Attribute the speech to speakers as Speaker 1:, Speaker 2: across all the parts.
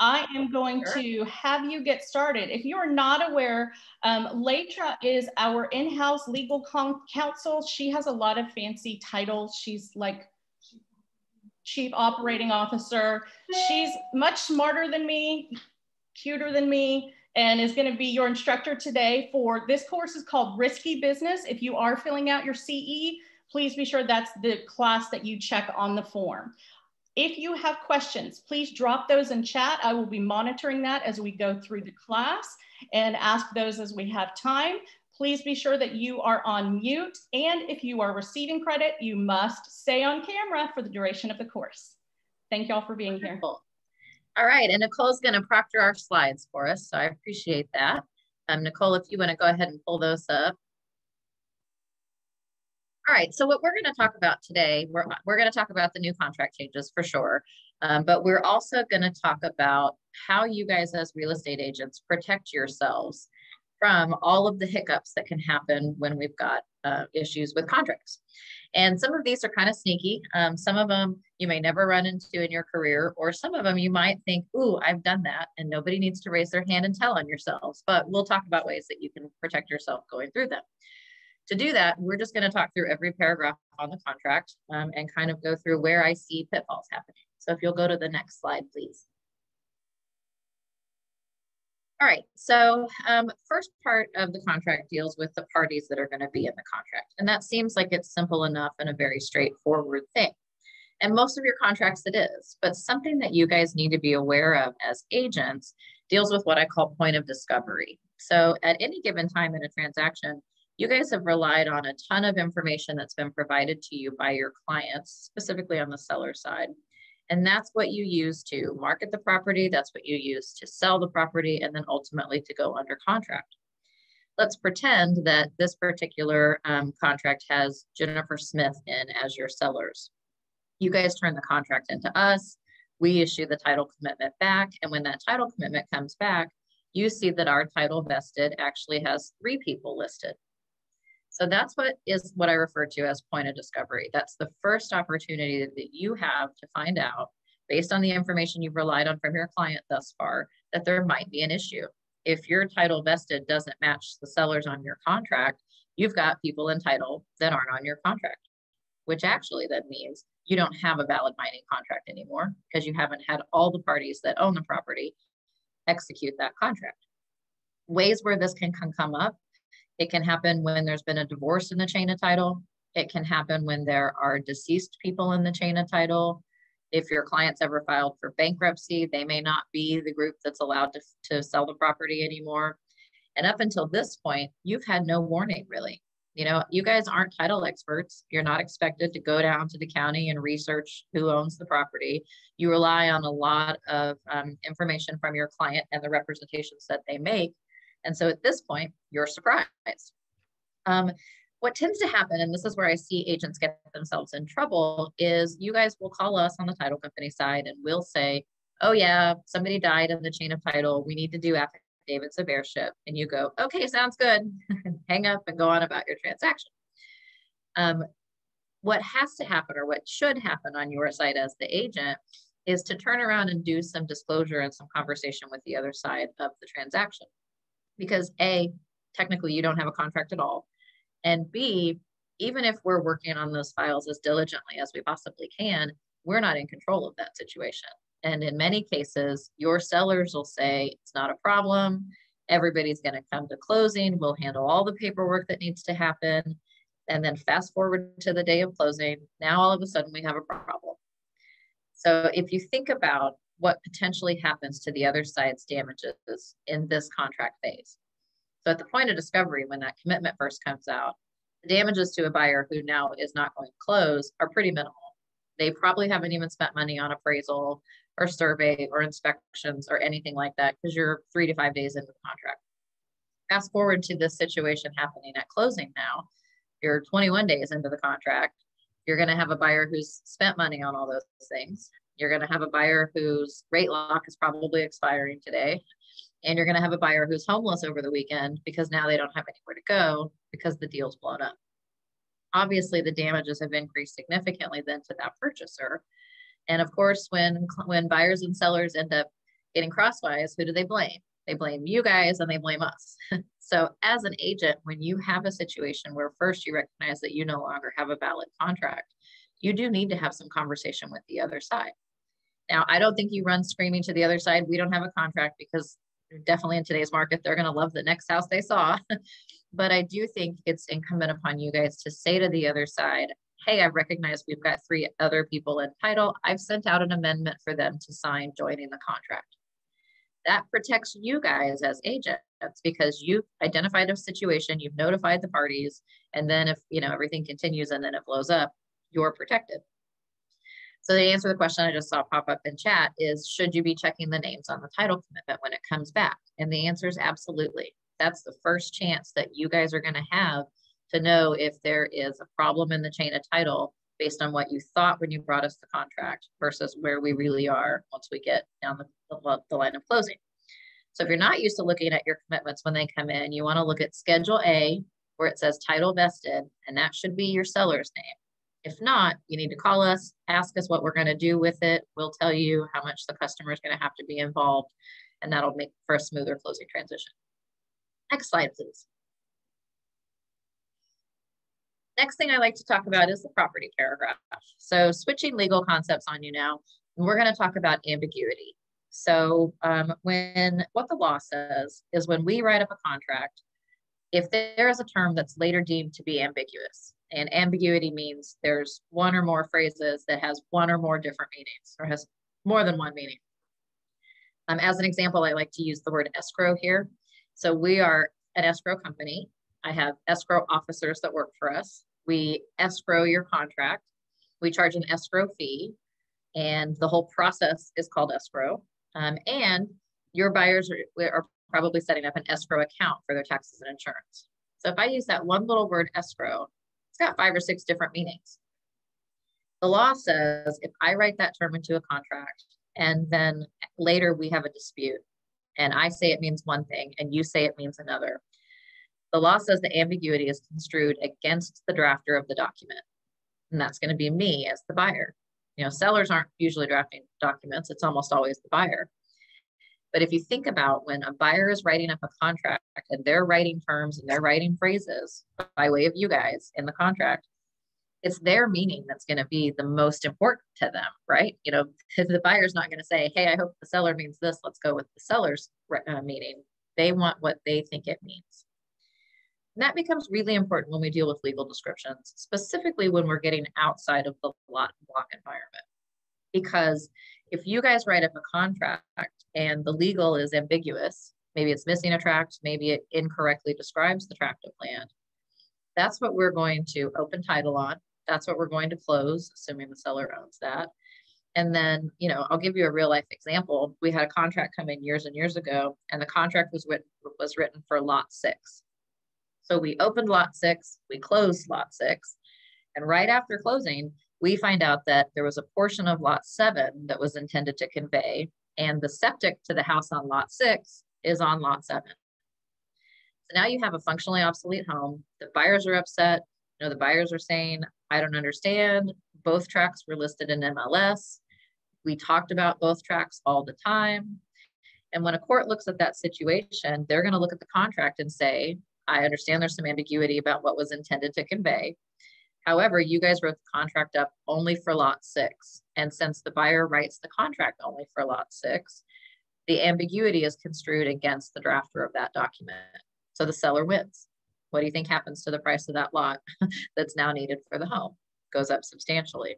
Speaker 1: I am going sure. to have you get started. If you are not aware, um, Latra is our in-house legal counsel. She has a lot of fancy titles. She's like chief operating officer. She's much smarter than me, cuter than me, and is going to be your instructor today for this course is called Risky Business. If you are filling out your CE, please be sure that's the class that you check on the form. If you have questions, please drop those in chat. I will be monitoring that as we go through the class and ask those as we have time. Please be sure that you are on mute. And if you are receiving credit, you must stay on camera for the duration of the course. Thank you all for being
Speaker 2: here. All right, and Nicole's gonna proctor our slides for us, so I appreciate that. Um, Nicole, if you wanna go ahead and pull those up. All right, so what we're going to talk about today, we're, we're going to talk about the new contract changes for sure, um, but we're also going to talk about how you guys as real estate agents protect yourselves from all of the hiccups that can happen when we've got uh, issues with contracts. And some of these are kind of sneaky. Um, some of them you may never run into in your career, or some of them you might think, ooh, I've done that, and nobody needs to raise their hand and tell on yourselves. But we'll talk about ways that you can protect yourself going through them. To do that, we're just going to talk through every paragraph on the contract um, and kind of go through where I see pitfalls happening. So if you'll go to the next slide, please. All right, so um, first part of the contract deals with the parties that are going to be in the contract. And that seems like it's simple enough and a very straightforward thing. And most of your contracts it is, but something that you guys need to be aware of as agents deals with what I call point of discovery. So at any given time in a transaction, you guys have relied on a ton of information that's been provided to you by your clients, specifically on the seller side. And that's what you use to market the property. That's what you use to sell the property and then ultimately to go under contract. Let's pretend that this particular um, contract has Jennifer Smith in as your sellers. You guys turn the contract into us. We issue the title commitment back. And when that title commitment comes back, you see that our title vested actually has three people listed. So that's what is what I refer to as point of discovery. That's the first opportunity that you have to find out based on the information you've relied on from your client thus far that there might be an issue. If your title vested doesn't match the sellers on your contract, you've got people in title that aren't on your contract, which actually that means you don't have a valid mining contract anymore because you haven't had all the parties that own the property execute that contract. Ways where this can come up it can happen when there's been a divorce in the chain of title. It can happen when there are deceased people in the chain of title. If your client's ever filed for bankruptcy, they may not be the group that's allowed to, to sell the property anymore. And up until this point, you've had no warning really. You know, you guys aren't title experts. You're not expected to go down to the county and research who owns the property. You rely on a lot of um, information from your client and the representations that they make and so at this point, you're surprised. Um, what tends to happen, and this is where I see agents get themselves in trouble, is you guys will call us on the title company side and we'll say, oh yeah, somebody died in the chain of title. We need to do affidavits of heirship. And you go, okay, sounds good. Hang up and go on about your transaction. Um, what has to happen or what should happen on your side as the agent is to turn around and do some disclosure and some conversation with the other side of the transaction because A, technically you don't have a contract at all. And B, even if we're working on those files as diligently as we possibly can, we're not in control of that situation. And in many cases, your sellers will say, it's not a problem. Everybody's going to come to closing. We'll handle all the paperwork that needs to happen. And then fast forward to the day of closing. Now, all of a sudden, we have a problem. So if you think about what potentially happens to the other side's damages in this contract phase. So at the point of discovery, when that commitment first comes out, the damages to a buyer who now is not going to close are pretty minimal. They probably haven't even spent money on appraisal or survey or inspections or anything like that because you're three to five days into the contract. Fast forward to this situation happening at closing now, you're 21 days into the contract. You're going to have a buyer who's spent money on all those things. You're going to have a buyer whose rate lock is probably expiring today. And you're going to have a buyer who's homeless over the weekend because now they don't have anywhere to go because the deal's blown up. Obviously, the damages have increased significantly then to that purchaser. And of course, when when buyers and sellers end up getting crosswise, who do they blame? They blame you guys and they blame us. so as an agent, when you have a situation where first you recognize that you no longer have a valid contract, you do need to have some conversation with the other side. Now, I don't think you run screaming to the other side. We don't have a contract because definitely in today's market, they're going to love the next house they saw. but I do think it's incumbent upon you guys to say to the other side, hey, I've recognized we've got three other people in title. I've sent out an amendment for them to sign joining the contract. That protects you guys as agents because you've identified a situation, you've notified the parties, and then if you know everything continues and then it blows up, you're protected. So the answer to the question I just saw pop up in chat is, should you be checking the names on the title commitment when it comes back? And the answer is absolutely. That's the first chance that you guys are gonna have to know if there is a problem in the chain of title based on what you thought when you brought us the contract versus where we really are once we get down the, the, line of closing. So if you're not used to looking at your commitments when they come in, you wanna look at Schedule A, where it says title vested, and that should be your seller's name. If not, you need to call us, ask us what we're going to do with it. We'll tell you how much the customer is going to have to be involved, and that'll make for a smoother closing transition. Next slide, please. Next thing I like to talk about is the property paragraph. So switching legal concepts on you now, we're going to talk about ambiguity. So um, when what the law says is when we write up a contract, if there is a term that's later deemed to be ambiguous, and ambiguity means there's one or more phrases that has one or more different meanings or has more than one meaning. Um, as an example, I like to use the word escrow here. So we are an escrow company. I have escrow officers that work for us. We escrow your contract. We charge an escrow fee, and the whole process is called escrow. Um, and your buyers are, are probably setting up an escrow account for their taxes and insurance. So if I use that one little word escrow, got five or six different meanings. The law says if I write that term into a contract and then later we have a dispute and I say it means one thing and you say it means another, the law says the ambiguity is construed against the drafter of the document. And that's going to be me as the buyer. You know, sellers aren't usually drafting documents, it's almost always the buyer. But if you think about when a buyer is writing up a contract and they're writing terms and they're writing phrases by way of you guys in the contract, it's their meaning that's going to be the most important to them, right? You know, the buyer's not going to say, "Hey, I hope the seller means this. Let's go with the seller's uh, meaning." They want what they think it means. And that becomes really important when we deal with legal descriptions, specifically when we're getting outside of the lot block environment. Because if you guys write up a contract and the legal is ambiguous, maybe it's missing a tract, maybe it incorrectly describes the tract of land, that's what we're going to open title on. That's what we're going to close, assuming the seller owns that. And then, you know, I'll give you a real life example. We had a contract come in years and years ago, and the contract was written, was written for lot six. So we opened lot six, we closed lot six, and right after closing, we find out that there was a portion of lot seven that was intended to convey, and the septic to the house on lot six is on lot seven. So now you have a functionally obsolete home. The buyers are upset. You know, the buyers are saying, I don't understand. Both tracks were listed in MLS. We talked about both tracks all the time. And when a court looks at that situation, they're going to look at the contract and say, I understand there's some ambiguity about what was intended to convey. However, you guys wrote the contract up only for lot six. And since the buyer writes the contract only for lot six, the ambiguity is construed against the drafter of that document. So the seller wins. What do you think happens to the price of that lot that's now needed for the home? Goes up substantially.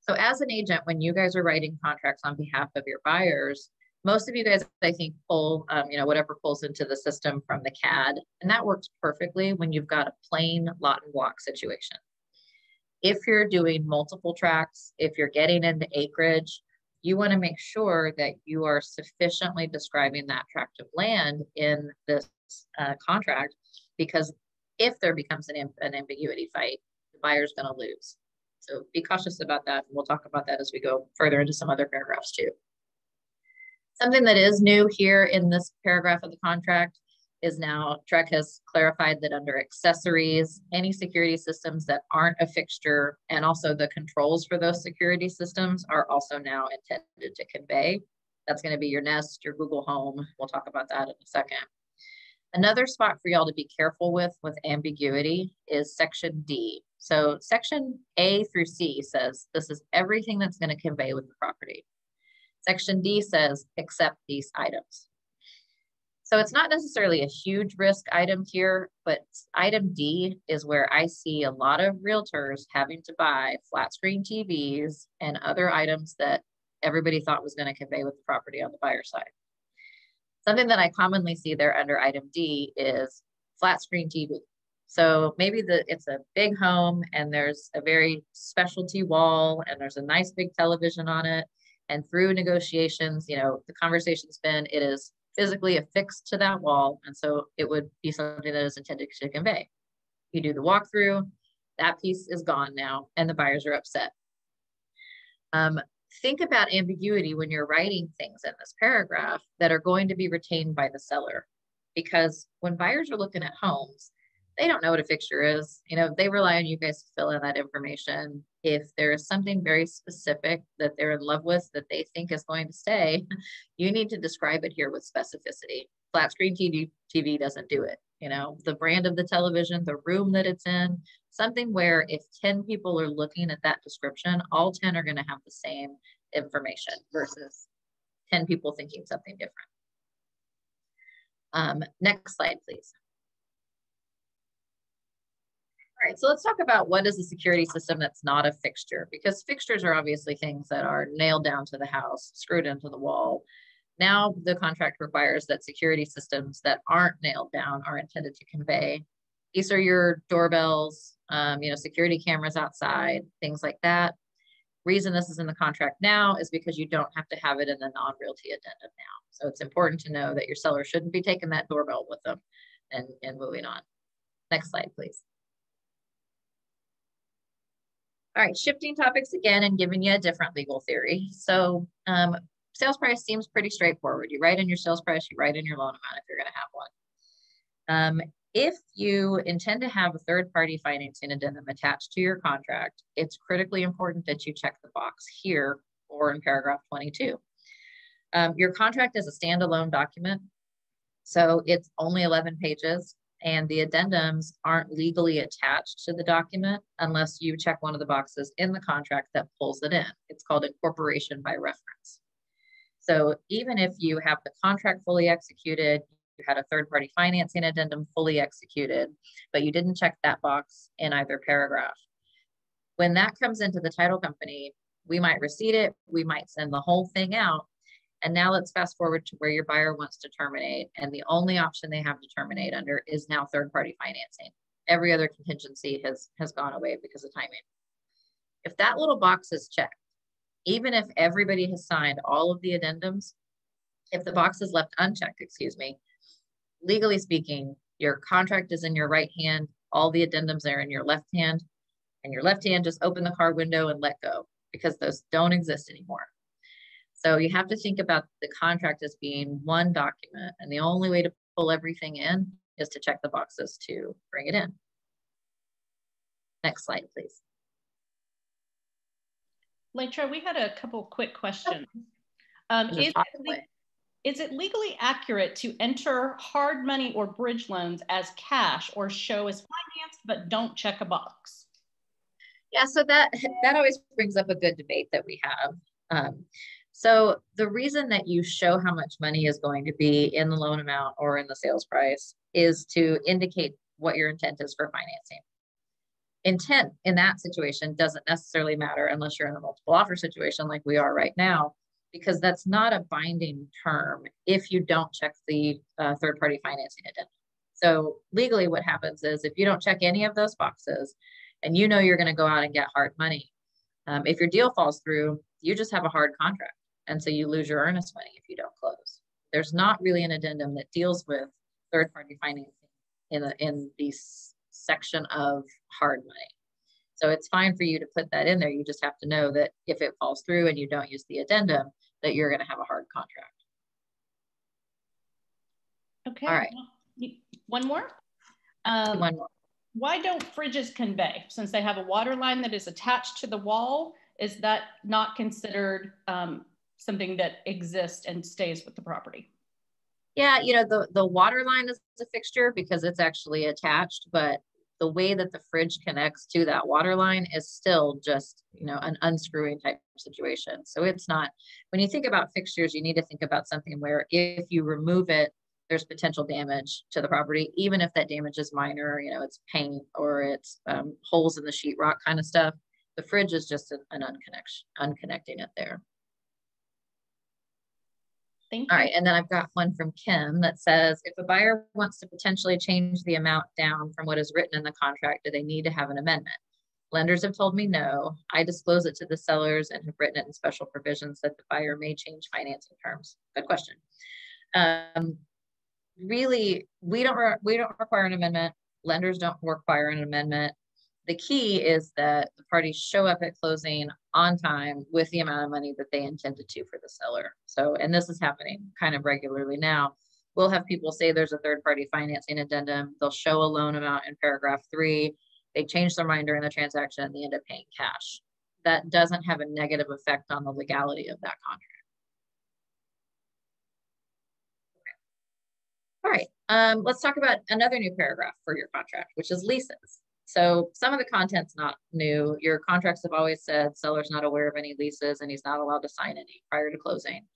Speaker 2: So as an agent, when you guys are writing contracts on behalf of your buyers, most of you guys, I think, pull, um, you know, whatever pulls into the system from the CAD, and that works perfectly when you've got a plain lot and walk situation. If you're doing multiple tracks, if you're getting into acreage, you want to make sure that you are sufficiently describing that tract of land in this uh, contract, because if there becomes an, an ambiguity fight, the buyer's going to lose. So be cautious about that. We'll talk about that as we go further into some other paragraphs too. Something that is new here in this paragraph of the contract is now, TREC has clarified that under accessories, any security systems that aren't a fixture and also the controls for those security systems are also now intended to convey. That's gonna be your Nest, your Google Home. We'll talk about that in a second. Another spot for y'all to be careful with with ambiguity is section D. So section A through C says this is everything that's going to convey with the property. Section D says accept these items. So it's not necessarily a huge risk item here, but item D is where I see a lot of realtors having to buy flat screen TVs and other items that everybody thought was going to convey with the property on the buyer side. Something that I commonly see there under item D is flat screen TV. So maybe the it's a big home and there's a very specialty wall and there's a nice big television on it. And through negotiations, you know, the conversation's been it is physically affixed to that wall. And so it would be something that is intended to convey. You do the walkthrough, that piece is gone now, and the buyers are upset. Um, think about ambiguity when you're writing things in this paragraph that are going to be retained by the seller. Because when buyers are looking at homes, they don't know what a fixture is. You know, they rely on you guys to fill in that information. If there is something very specific that they're in love with that they think is going to stay, you need to describe it here with specificity. Flat screen TV, TV doesn't do it. You know, the brand of the television, the room that it's in, something where if 10 people are looking at that description, all 10 are going to have the same information versus 10 people thinking something different. Um, next slide, please. All right, so let's talk about what is a security system that's not a fixture because fixtures are obviously things that are nailed down to the house, screwed into the wall. Now the contract requires that security systems that aren't nailed down are intended to convey these are your doorbells, um, you know, security cameras outside, things like that. Reason this is in the contract now is because you don't have to have it in the non-realty addendum now. So it's important to know that your seller shouldn't be taking that doorbell with them and, and moving on. Next slide, please. All right, shifting topics again and giving you a different legal theory. So um, sales price seems pretty straightforward. You write in your sales price, you write in your loan amount if you're gonna have one. Um, if you intend to have a third party financing addendum attached to your contract, it's critically important that you check the box here or in paragraph 22. Um, your contract is a standalone document, so it's only 11 pages and the addendums aren't legally attached to the document unless you check one of the boxes in the contract that pulls it in. It's called incorporation by reference. So even if you have the contract fully executed, you had a third party financing addendum fully executed, but you didn't check that box in either paragraph. When that comes into the title company, we might receipt it, we might send the whole thing out. And now let's fast forward to where your buyer wants to terminate. And the only option they have to terminate under is now third party financing. Every other contingency has, has gone away because of timing. If that little box is checked, even if everybody has signed all of the addendums, if the box is left unchecked, excuse me, legally speaking, your contract is in your right hand, all the addendums are in your left hand, and your left hand just open the car window and let go because those don't exist anymore. So you have to think about the contract as being one document, and the only way to pull everything in is to check the boxes to bring it in. Next slide, please.
Speaker 1: Latra, we had a couple quick questions. Um, is, is it legally accurate to enter hard money or bridge loans as cash or show as financed but don't check a box?
Speaker 2: Yeah, so that that always brings up a good debate that we have. Um, so the reason that you show how much money is going to be in the loan amount or in the sales price is to indicate what your intent is for financing. Intent in that situation doesn't necessarily matter unless you're in a multiple offer situation like we are right now, because that's not a binding term if you don't check the uh, third party financing addendum. So legally what happens is if you don't check any of those boxes and you know you're going to go out and get hard money, um, if your deal falls through, you just have a hard contract. And so you lose your earnest money if you don't close. There's not really an addendum that deals with third party financing in, the in the section of hard money. So it's fine for you to put that in there. You just have to know that if it falls through and you don't use the addendum, that you're going to have a hard contract.
Speaker 1: Okay.
Speaker 2: All right.
Speaker 1: one more. Um, one more. Why don't fridges convey? Since they have a water line that is attached to the wall, is that not considered um, something that exists and stays with the property?
Speaker 2: Yeah, you know, the, the water line is a fixture because it's actually attached, but the way that the fridge connects to that water line is still just, you know, an unscrewing type situation. So it's not, when you think about fixtures, you need to think about something where if you remove it, there's potential damage to the property, even if that damage is minor, you know, it's paint or it's um, holes in the sheetrock kind of stuff. The fridge is just an, an unconnection, unconnecting it there.
Speaker 1: Thank
Speaker 2: All right, and then I've got one from Kim that says, if a buyer wants to potentially change the amount down from what is written in the contract, do they need to have an amendment? Lenders have told me no. I disclose it to the sellers and have written it in special provisions that the buyer may change financing terms. Good question. Um, really, we don't we don't require an amendment. Lenders don't require an amendment the key is that the parties show up at closing on time with the amount of money that they intended to for the seller. So, and this is happening kind of regularly now. We'll have people say there's a third party financing addendum. They'll show a loan amount in paragraph three. They change their mind during the transaction and they end up paying cash. That doesn't have a negative effect on the legality of that contract. All right, um, let's talk about another new paragraph for your contract, which is leases. So some of the content's not new. Your contracts have always said seller's not aware of any leases and he's not allowed to sign any prior to closing.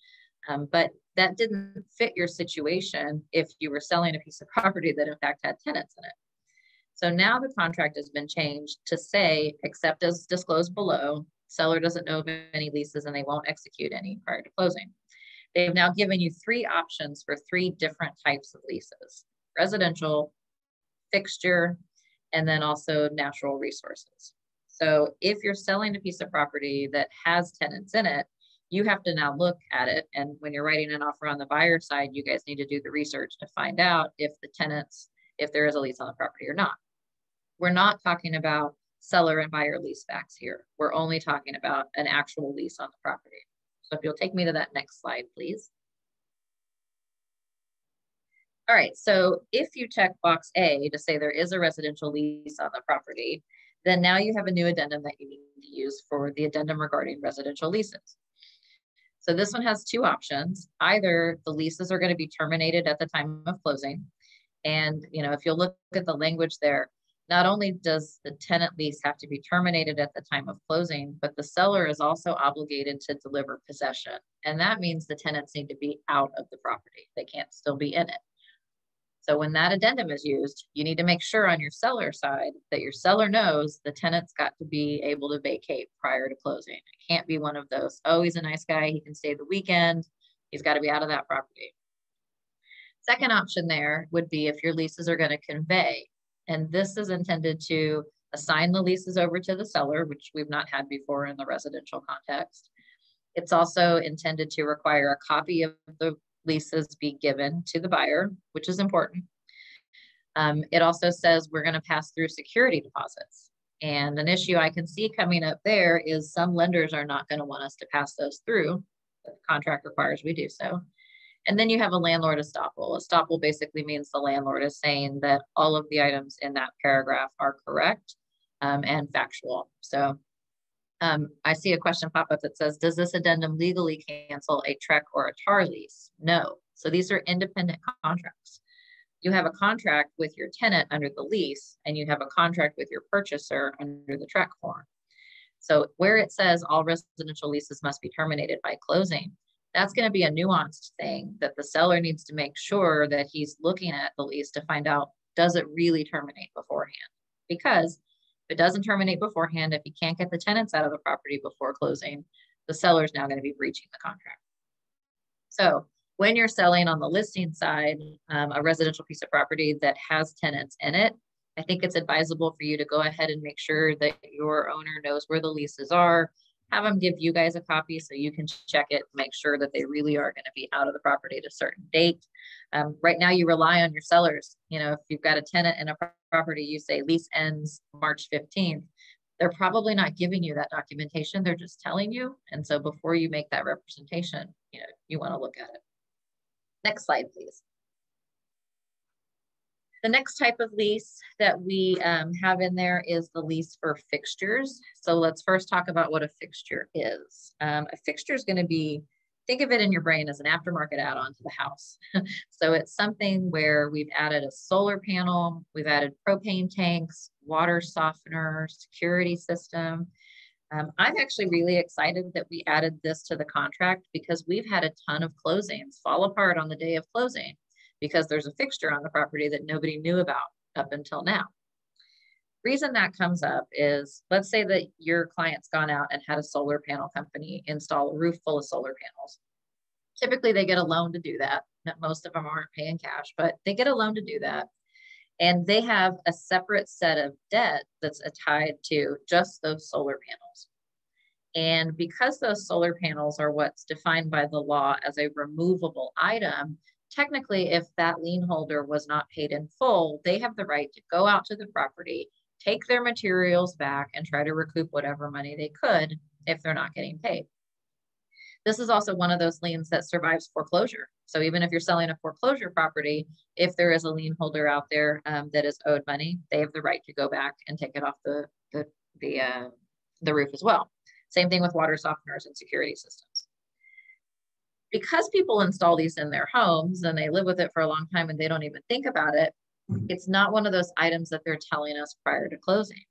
Speaker 2: Um, but that didn't fit your situation if you were selling a piece of property that in fact had tenants in it. So now the contract has been changed to say, except as disclosed below, seller doesn't know of any leases and they won't execute any prior to closing. They've now given you three options for three different types of leases, residential, fixture, and then also natural resources. So if you're selling a piece of property that has tenants in it, you have to now look at it. And when you're writing an offer on the buyer side, you guys need to do the research to find out if the tenants, if there is a lease on the property or not. We're not talking about seller and buyer lease backs here. We're only talking about an actual lease on the property. So if you'll take me to that next slide, please. All right, so if you check box A to say there is a residential lease on the property, then now you have a new addendum that you need to use for the addendum regarding residential leases. So this one has two options. Either the leases are going to be terminated at the time of closing. And, you know, if you'll look at the language there, not only does the tenant lease have to be terminated at the time of closing, but the seller is also obligated to deliver possession. And that means the tenants need to be out of the property. They can't still be in it. So when that addendum is used, you need to make sure on your seller side that your seller knows the tenant's got to be able to vacate prior to closing. It can't be one of those, oh, he's a nice guy, he can stay the weekend, he's got to be out of that property. Second option there would be if your leases are going to convey, and this is intended to assign the leases over to the seller, which we've not had before in the residential context. It's also intended to require a copy of the leases be given to the buyer, which is important. Um, it also says we're going to pass through security deposits. And an issue I can see coming up there is some lenders are not going to want us to pass those through. The contract requires we do so. And then you have a landlord estoppel. Estoppel basically means the landlord is saying that all of the items in that paragraph are correct um, and factual. So um, I see a question pop up that says, does this addendum legally cancel a TREC or a TAR lease? No. So these are independent contracts. You have a contract with your tenant under the lease, and you have a contract with your purchaser under the TREC form. So where it says all residential leases must be terminated by closing, that's going to be a nuanced thing that the seller needs to make sure that he's looking at the lease to find out, does it really terminate beforehand? Because if it doesn't terminate beforehand, if you can't get the tenants out of the property before closing, the seller is now going to be breaching the contract. So when you're selling on the listing side um, a residential piece of property that has tenants in it, I think it's advisable for you to go ahead and make sure that your owner knows where the leases are, have them give you guys a copy so you can check it, make sure that they really are going to be out of the property at a certain date. Um, right now, you rely on your sellers. You know, if you've got a tenant in a property, you say lease ends March 15th. They're probably not giving you that documentation. They're just telling you. And so before you make that representation, you know, you want to look at it. Next slide, please. The next type of lease that we um, have in there is the lease for fixtures. So let's first talk about what a fixture is. Um, a fixture is going to be, think of it in your brain as an aftermarket add-on to the house. so it's something where we've added a solar panel, we've added propane tanks, water softener, security system. Um, I'm actually really excited that we added this to the contract because we've had a ton of closings fall apart on the day of closing because there's a fixture on the property that nobody knew about up until now. Reason that comes up is let's say that your client's gone out and had a solar panel company install a roof full of solar panels. Typically, they get a loan to do that. Most of them aren't paying cash, but they get a loan to do that. And they have a separate set of debt that's tied to just those solar panels. And because those solar panels are what's defined by the law as a removable item, technically, if that lien holder was not paid in full, they have the right to go out to the property, take their materials back, and try to recoup whatever money they could if they're not getting paid. This is also one of those liens that survives foreclosure. So even if you're selling a foreclosure property, if there is a lien holder out there um, that is owed money, they have the right to go back and take it off the the the, uh, the roof as well. Same thing with water softeners and security systems because people install these in their homes and they live with it for a long time and they don't even think about it, it's not one of those items that they're telling us prior to closing.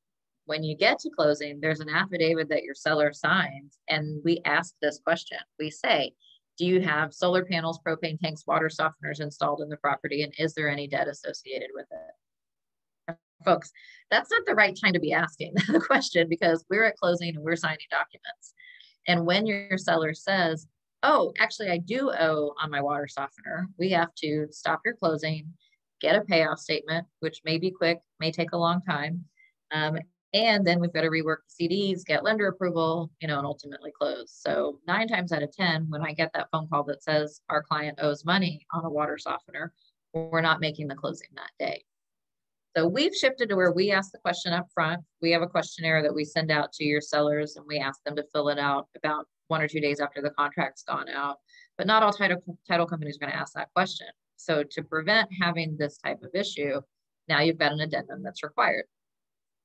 Speaker 2: When you get to closing, there's an affidavit that your seller signs, and we ask this question. We say, Do you have solar panels, propane tanks, water softeners installed in the property, and is there any debt associated with it? Folks, that's not the right time to be asking the question because we're at closing and we're signing documents. And when your seller says, oh, actually, I do owe on my water softener. We have to stop your closing, get a payoff statement, which may be quick, may take a long time. Um, and then we've got to rework the CDs, get lender approval, you know, and ultimately close. So nine times out of 10, when I get that phone call that says our client owes money on a water softener, we're not making the closing that day. So we've shifted to where we ask the question up front. We have a questionnaire that we send out to your sellers and we ask them to fill it out about one or two days after the contract's gone out. But not all title, title companies are going to ask that question. So to prevent having this type of issue, now you've got an addendum that's required.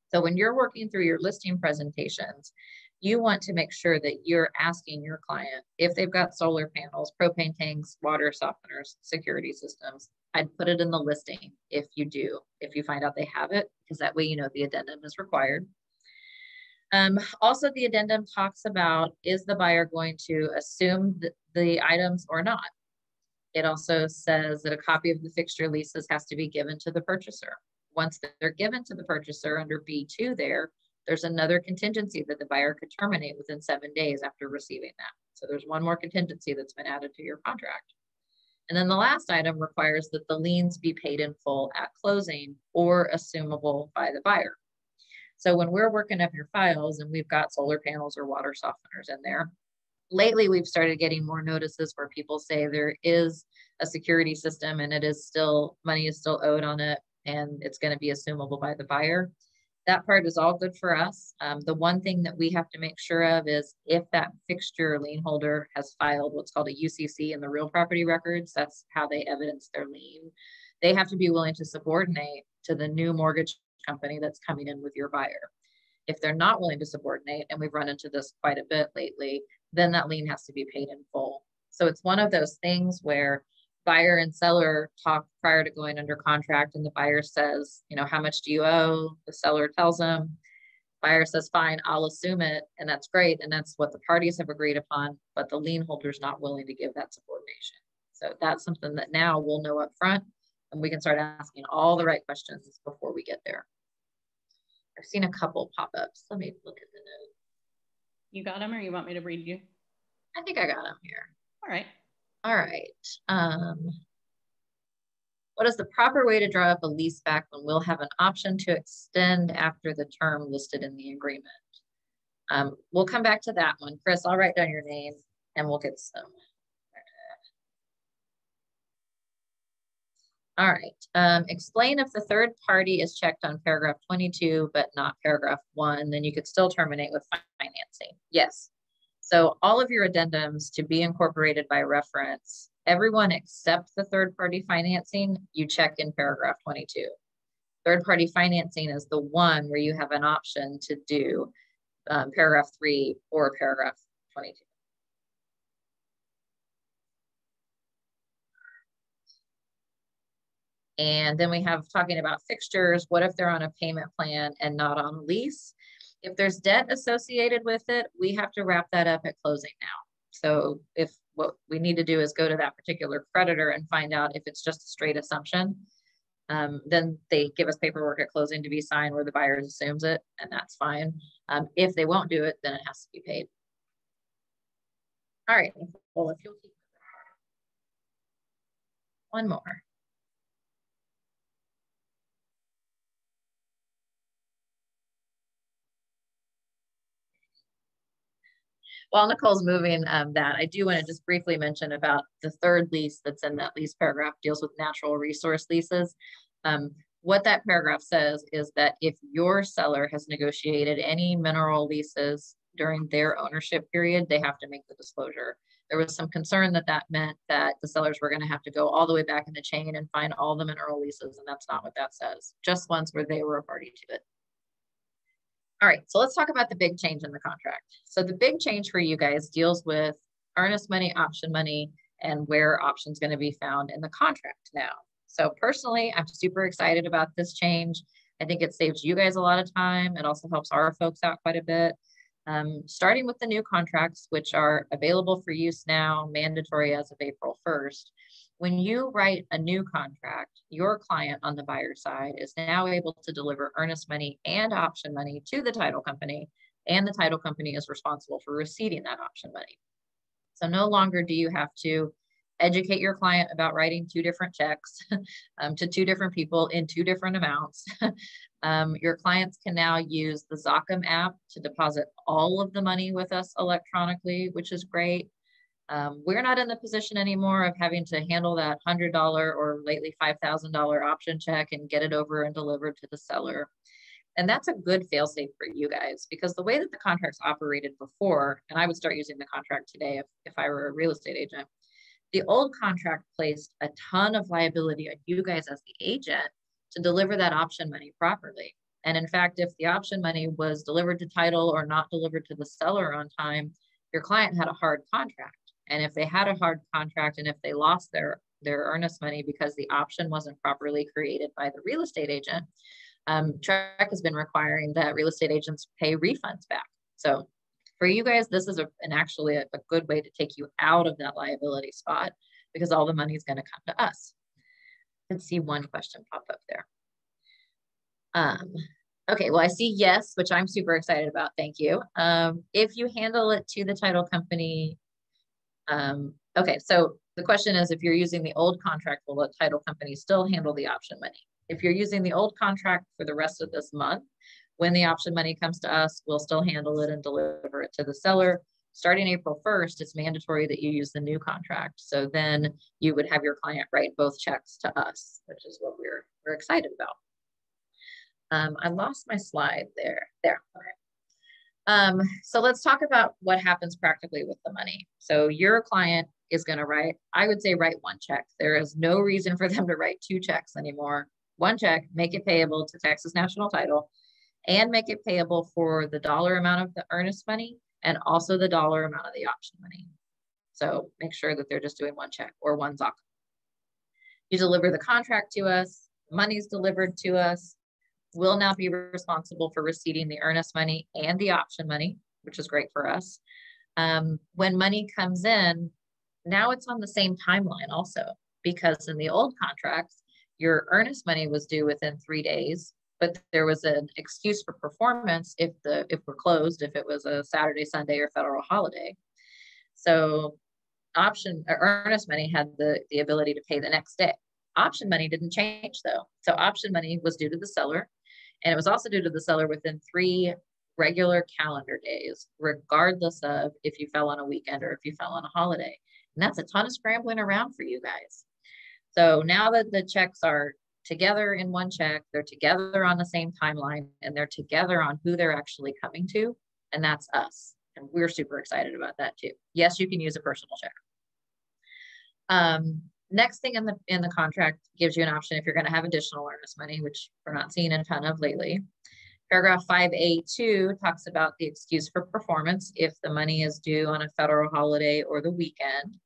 Speaker 2: So when you're working through your listing presentations, you want to make sure that you're asking your client if they've got solar panels, propane tanks, water softeners, security systems. I'd put it in the listing if you do, if you find out they have it, because that way you know the addendum is required. Um, also, the addendum talks about is the buyer going to assume the, the items or not? It also says that a copy of the fixture leases has to be given to the purchaser. Once they're given to the purchaser under B2 there, there's another contingency that the buyer could terminate within seven days after receiving that. So there's one more contingency that's been added to your contract. And then the last item requires that the liens be paid in full at closing or assumable by the buyer. So when we're working up your files and we've got solar panels or water softeners in there, lately we've started getting more notices where people say there is a security system and it is still, money is still owed on it and it's going to be assumable by the buyer. That part is all good for us. Um, the one thing that we have to make sure of is if that fixture lien holder has filed what's called a UCC in the real property records, that's how they evidence their lien. They have to be willing to subordinate to the new mortgage company that's coming in with your buyer. If they're not willing to subordinate, and we've run into this quite a bit lately, then that lien has to be paid in full. So it's one of those things where buyer and seller talk prior to going under contract, and the buyer says, you know, how much do you owe? The seller tells them. Buyer says, fine, I'll assume it. And that's great. And that's what the parties have agreed upon, but the lien holder is not willing to give that subordination. So that's something that now we'll know up front and we can start asking all the right questions before we get there. I've seen a couple pop-ups. Let me look at the note.
Speaker 1: You got them or you want me to read you?
Speaker 2: I think I got them here.
Speaker 1: All right.
Speaker 2: All right. Um, what is the proper way to draw up a lease back when we'll have an option to extend after the term listed in the agreement? Um, we'll come back to that one. Chris, I'll write down your name and we'll get to some All right. Um, explain if the third party is checked on paragraph 22, but not paragraph one, then you could still terminate with financing. Yes. So all of your addendums to be incorporated by reference everyone except the third party financing, you check in paragraph 22. Third party financing is the one where you have an option to do um, paragraph three or paragraph 22. And then we have talking about fixtures. What if they're on a payment plan and not on a lease? If there's debt associated with it, we have to wrap that up at closing now. So if what we need to do is go to that particular creditor and find out if it's just a straight assumption, um, then they give us paperwork at closing to be signed where the buyer assumes it, and that's fine. Um, if they won't do it, then it has to be paid. All right, well, if you'll keep one more. While Nicole's moving um, that, I do want to just briefly mention about the third lease that's in that lease paragraph deals with natural resource leases. Um, what that paragraph says is that if your seller has negotiated any mineral leases during their ownership period, they have to make the disclosure. There was some concern that that meant that the sellers were going to have to go all the way back in the chain and find all the mineral leases, and that's not what that says. Just ones where they were a party to it. All right, so let's talk about the big change in the contract. So the big change for you guys deals with earnest money, option money, and where options going to be found in the contract now. So personally, I'm super excited about this change. I think it saves you guys a lot of time. It also helps our folks out quite a bit. Um, starting with the new contracts, which are available for use now, mandatory as of April 1st. When you write a new contract, your client on the buyer side is now able to deliver earnest money and option money to the title company, and the title company is responsible for receiving that option money. So no longer do you have to educate your client about writing two different checks um, to two different people in two different amounts. um, your clients can now use the ZOCCAM app to deposit all of the money with us electronically, which is great. Um, we're not in the position anymore of having to handle that $100 or lately $5,000 option check and get it over and delivered to the seller. And that's a good failsafe for you guys because the way that the contracts operated before, and I would start using the contract today if, if I were a real estate agent, the old contract placed a ton of liability on you guys as the agent to deliver that option money properly. And in fact, if the option money was delivered to title or not delivered to the seller on time, your client had a hard contract. And if they had a hard contract and if they lost their, their earnest money because the option wasn't properly created by the real estate agent, um, TREC has been requiring that real estate agents pay refunds back. So for you guys, this is a, an actually a, a good way to take you out of that liability spot because all the money is going to come to us. Let's see one question pop up there. Um, okay, well, I see yes, which I'm super excited about. Thank you. Um, if you handle it to the title company um, okay, so the question is if you're using the old contract, will the title company still handle the option money? If you're using the old contract for the rest of this month, when the option money comes to us, we'll still handle it and deliver it to the seller. Starting April 1st, it's mandatory that you use the new contract. So then you would have your client write both checks to us, which is what we're, we're excited about. Um, I lost my slide there. There. All right. Um, so let's talk about what happens practically with the money. So your client is going to write, I would say write one check. There is no reason for them to write two checks anymore. One check, make it payable to Texas National Title and make it payable for the dollar amount of the earnest money and also the dollar amount of the option money. So make sure that they're just doing one check or one ZOC. You deliver the contract to us, money's delivered to us, will now be responsible for receiving the earnest money and the option money, which is great for us. Um, when money comes in, now it's on the same timeline also, because in the old contracts, your earnest money was due within three days, but there was an excuse for performance if the if we're closed, if it was a Saturday, Sunday, or federal holiday. So option or earnest money had the, the ability to pay the next day. Option money didn't change though. So option money was due to the seller and it was also due to the seller within three regular calendar days, regardless of if you fell on a weekend or if you fell on a holiday. And that's a ton of scrambling around for you guys. So now that the checks are together in one check, they're together on the same timeline, and they're together on who they're actually coming to, and that's us. And we're super excited about that too. Yes, you can use a personal check. Um, next thing in the in the contract gives you an option if you're going to have additional earnest money, which we're not seeing a ton of lately. Paragraph 5A2 talks about the excuse for performance if the money is due on a federal holiday or the weekend.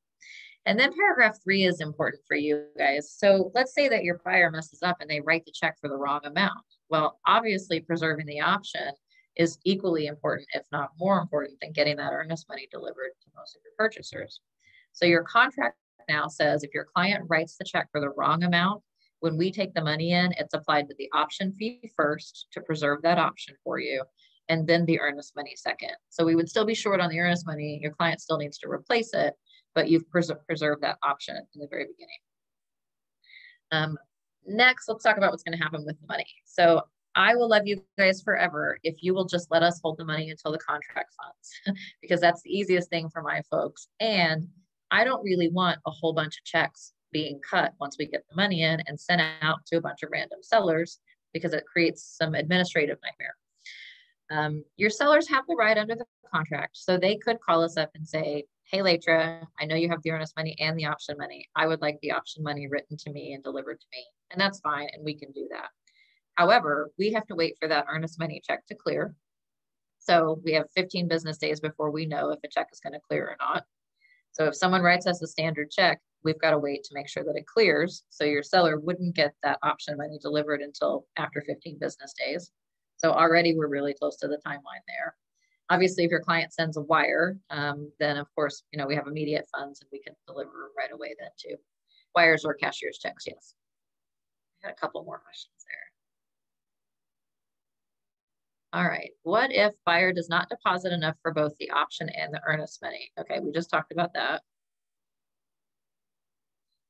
Speaker 2: And then paragraph three is important for you guys. So let's say that your buyer messes up and they write the check for the wrong amount. Well, obviously preserving the option is equally important, if not more important than getting that earnest money delivered to most of your purchasers. So your contract now says if your client writes the check for the wrong amount, when we take the money in, it's applied to the option fee first to preserve that option for you, and then the earnest money second. So we would still be short on the earnest money. Your client still needs to replace it, but you've pres preserved that option in the very beginning. Um, next, let's talk about what's going to happen with the money. So I will love you guys forever if you will just let us hold the money until the contract funds, because that's the easiest thing for my folks. And I don't really want a whole bunch of checks being cut once we get the money in and sent out to a bunch of random sellers because it creates some administrative nightmare. Um, your sellers have the right under the contract, so they could call us up and say, Hey, Latra, I know you have the earnest money and the option money. I would like the option money written to me and delivered to me. And that's fine, and we can do that. However, we have to wait for that earnest money check to clear. So we have 15 business days before we know if a check is going to clear or not. So if someone writes us a standard check, we've got to wait to make sure that it clears. So your seller wouldn't get that option money delivered until after 15 business days. So already we're really close to the timeline there. Obviously, if your client sends a wire, um, then of course, you know, we have immediate funds and we can deliver right away then too. Wires or cashier's checks, yes. I had a couple more questions there. All right, what if buyer does not deposit enough for both the option and the earnest money? Okay, we just talked about that.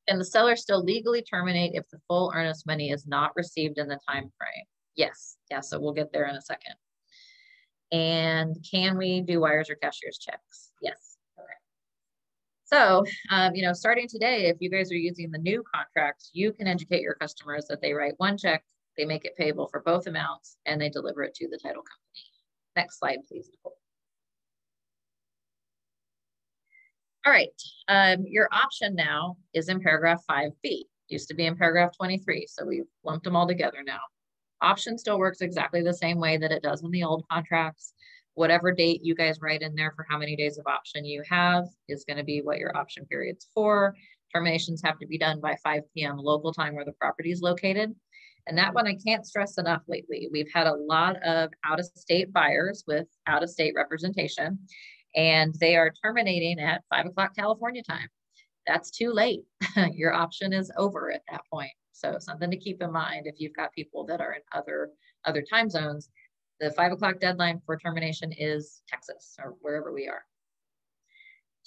Speaker 2: Can the seller still legally terminate if the full earnest money is not received in the time frame? Yes, yeah, so we'll get there in a second. And can we do wires or cashier's checks? Yes. Okay. So, um, you know, starting today, if you guys are using the new contracts, you can educate your customers that they write one check they make it payable for both amounts and they deliver it to the title company. Next slide, please, Nicole. All right, um, your option now is in paragraph 5B. Used to be in paragraph 23, so we've lumped them all together now. Option still works exactly the same way that it does in the old contracts. Whatever date you guys write in there for how many days of option you have is going to be what your option period's for. Terminations have to be done by 5 p.m. local time where the property is located. And that one I can't stress enough lately. We've had a lot of out of state buyers with out of state representation, and they are terminating at five o'clock California time. That's too late. Your option is over at that point. So something to keep in mind if you've got people that are in other other time zones. The five o'clock deadline for termination is Texas or wherever we are.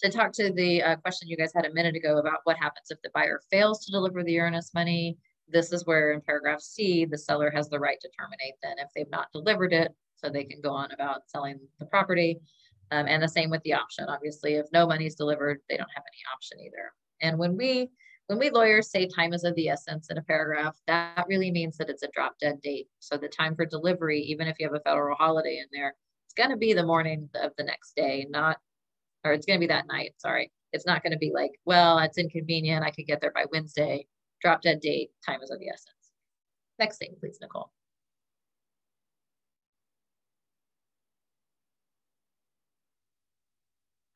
Speaker 2: To talk to the uh, question you guys had a minute ago about what happens if the buyer fails to deliver the earnest money, this is where in paragraph C, the seller has the right to terminate then if they've not delivered it, so they can go on about selling the property. Um, and the same with the option. Obviously, if no money is delivered, they don't have any option either. And when we when we lawyers say time is of the essence in a paragraph, that really means that it's a drop dead date. So the time for delivery, even if you have a federal holiday in there, it's going to be the morning of the next day, not, or it's going to be that night. Sorry. It's not going to be like, well, it's inconvenient. I could get there by Wednesday drop dead date, time is of the essence. Next thing, please, Nicole.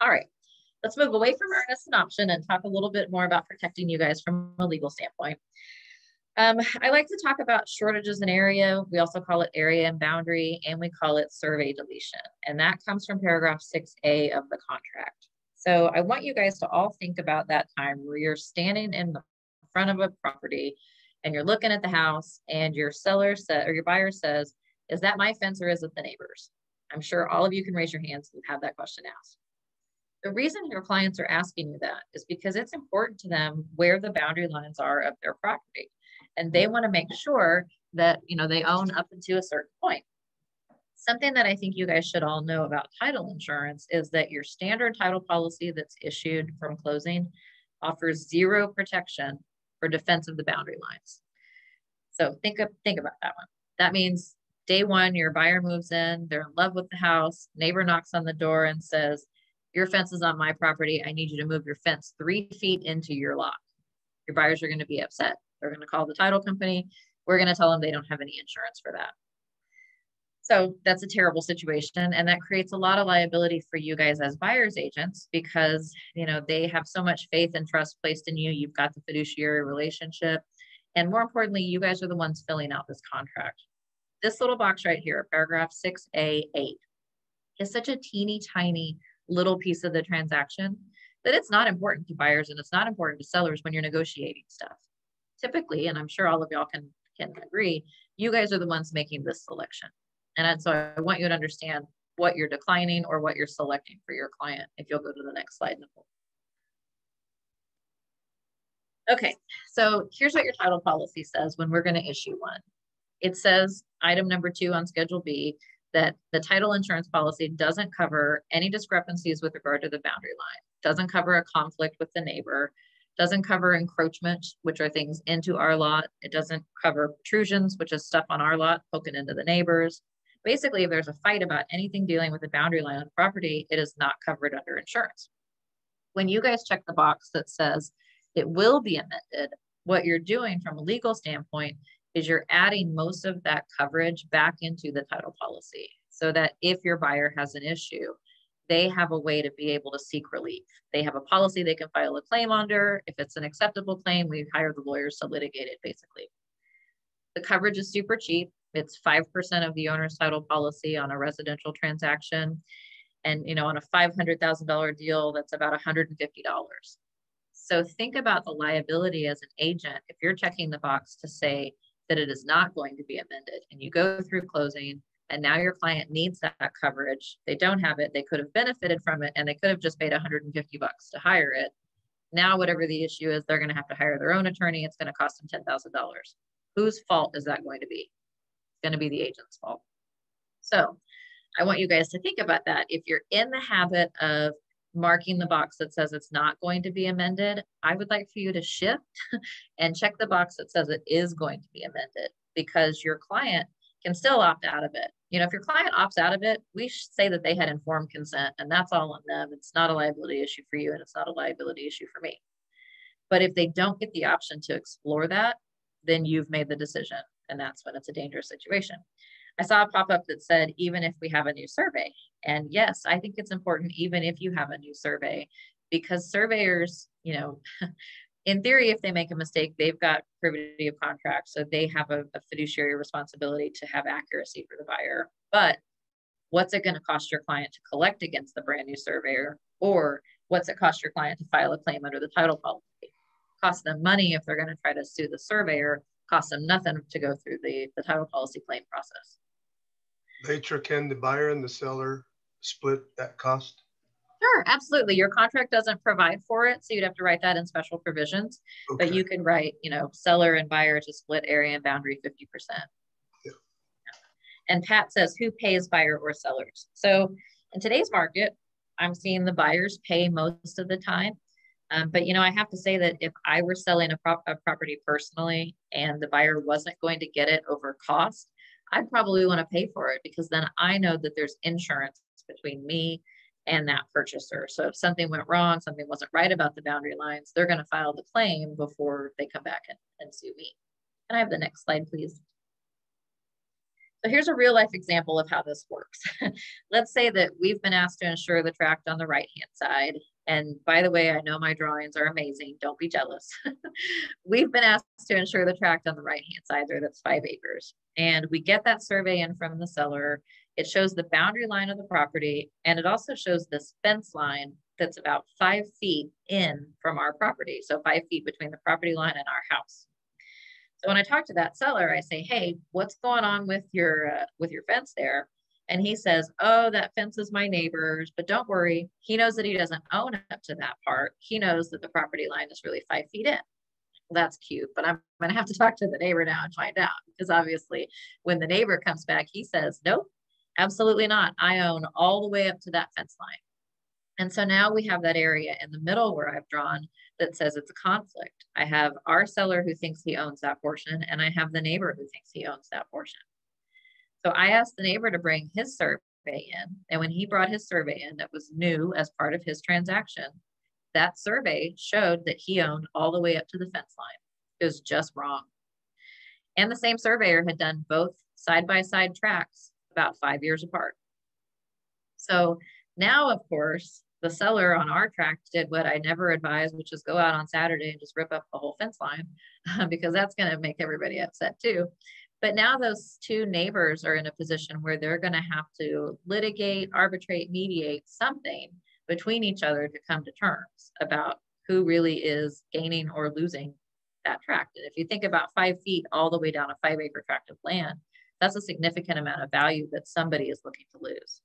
Speaker 2: All right, let's move away from earnest and option and talk a little bit more about protecting you guys from a legal standpoint. Um, I like to talk about shortages in area. We also call it area and boundary, and we call it survey deletion. And that comes from paragraph 6A of the contract. So I want you guys to all think about that time where you're standing in the front of a property and you're looking at the house and your seller said or your buyer says, is that my fence or is it the neighbor's? I'm sure all of you can raise your hands and have that question asked. The reason your clients are asking you that is because it's important to them where the boundary lines are of their property. And they want to make sure that you know they own up into a certain point. Something that I think you guys should all know about title insurance is that your standard title policy that's issued from closing offers zero protection for defense of the boundary lines. So think of think about that one. That means day one, your buyer moves in, they're in love with the house, neighbor knocks on the door and says, your fence is on my property. I need you to move your fence three feet into your lot. Your buyers are going to be upset. They're going to call the title company. We're going to tell them they don't have any insurance for that. So that's a terrible situation. And that creates a lot of liability for you guys as buyer's agents because, you know, they have so much faith and trust placed in you. You've got the fiduciary relationship. And more importantly, you guys are the ones filling out this contract. This little box right here, paragraph 6A8, is such a teeny tiny little piece of the transaction that it's not important to buyers and it's not important to sellers when you're negotiating stuff. Typically, and I'm sure all of y'all can, can agree, you guys are the ones making this selection. And so I want you to understand what you're declining or what you're selecting for your client. If you'll go to the next slide, Nicole. Okay, so here's what your title policy says when we're going to issue one. It says item number two on Schedule B that the title insurance policy doesn't cover any discrepancies with regard to the boundary line, doesn't cover a conflict with the neighbor, doesn't cover encroachment, which are things into our lot. It doesn't cover protrusions, which is stuff on our lot poking into the neighbors basically, if there's a fight about anything dealing with the boundary line of the property, it is not covered under insurance. When you guys check the box that says it will be amended, what you're doing from a legal standpoint is you're adding most of that coverage back into the title policy so that if your buyer has an issue, they have a way to be able to seek relief. They have a policy they can file a claim under. If it's an acceptable claim, we hire the lawyers to litigate it basically. The coverage is super cheap. It's 5% of the owner's title policy on a residential transaction. And, you know, on a $500,000 deal, that's about $150. So think about the liability as an agent. If you're checking the box to say that it is not going to be amended and you go through closing and now your client needs that coverage, they don't have it, they could have benefited from it and they could have just paid 150 bucks to hire it. Now, whatever the issue is, they're going to have to hire their own attorney. It's going to cost them $10,000. Whose fault is that going to be? Going to be the agent's fault. So I want you guys to think about that. If you're in the habit of marking the box that says it's not going to be amended, I would like for you to shift and check the box that says it is going to be amended because your client can still opt out of it. You know, if your client opts out of it, we say that they had informed consent and that's all on them. It's not a liability issue for you and it's not a liability issue for me. But if they don't get the option to explore that, then you've made the decision and that's when it's a dangerous situation. I saw a pop up that said, even if we have a new survey. And yes, I think it's important, even if you have a new survey, because surveyors, you know, in theory, if they make a mistake, they've got privity of contract. So they have a, a fiduciary responsibility to have accuracy for the buyer. But what's it going to cost your client to collect against the brand new surveyor? Or what's it cost your client to file a claim under the title policy? Cost them money if they're going to try to sue the surveyor costs them nothing to go through the, the title policy claim process.
Speaker 3: Later, can the buyer and the seller split that cost?
Speaker 2: Sure, absolutely. Your contract doesn't provide for it, so you'd have to write that in special provisions. Okay. But you can write, you know, seller and buyer to split area and boundary 50%. Yeah. And Pat says, who pays buyer or sellers? So in today's market, I'm seeing the buyers pay most of the time. Um, but you know, I have to say that if I were selling a, prop- a property personally and the buyer wasn't going to get it over cost, I'd probably want to pay for it because then I know that there's insurance between me and that purchaser. So if something went wrong, something wasn't right about the boundary lines, they're going to file the claim before they come back and, and sue me. Can I have the next slide, please? So here's a real life example of how this works. Let's say that we've been asked to insure the tract on the right hand side and by the way, I know my drawings are amazing. Don't be jealous. We've been asked to insure the tract on the right hand side there, that's five acres. And we get that survey in from the seller. It shows the boundary line of the property and it also shows this fence line that's about five feet in from our property. So five feet between the property line and our house. So when I talk to that seller, I say, hey, what's going on with your uh, with your fence there? and he says, Oh, that fence is my neighbor's, but don't worry. He knows that he doesn't own up to that part. He knows that the property line is really five feet in. Well, that's cute, but I'm going to have to talk to the neighbor now and find out because obviously, when the neighbor comes back, he says, Nope, absolutely not. I own all the way up to that fence line. And so now we have that area in the middle where I've drawn that says it's a conflict. I have our seller who thinks he owns that portion, and I have the neighbor who thinks he owns that portion. So I asked the neighbor to bring his survey in. And when he brought his survey in that was new as part of his transaction, that survey showed that he owned all the way up to the fence line. It was just wrong. And the same surveyor had done both side by side tracks about five years apart. So now, of course, the seller on our tract did what I never advise, which is go out on Saturday and just rip up the whole fence line because that's going to make everybody upset too. But now those two neighbors are in a position where they're going to have to litigate, arbitrate, mediate something between each other to come to terms about who really is gaining or losing that tract. And if you think about five feet all the way down a five acre tract of land, that's a significant amount of value that somebody is looking to lose.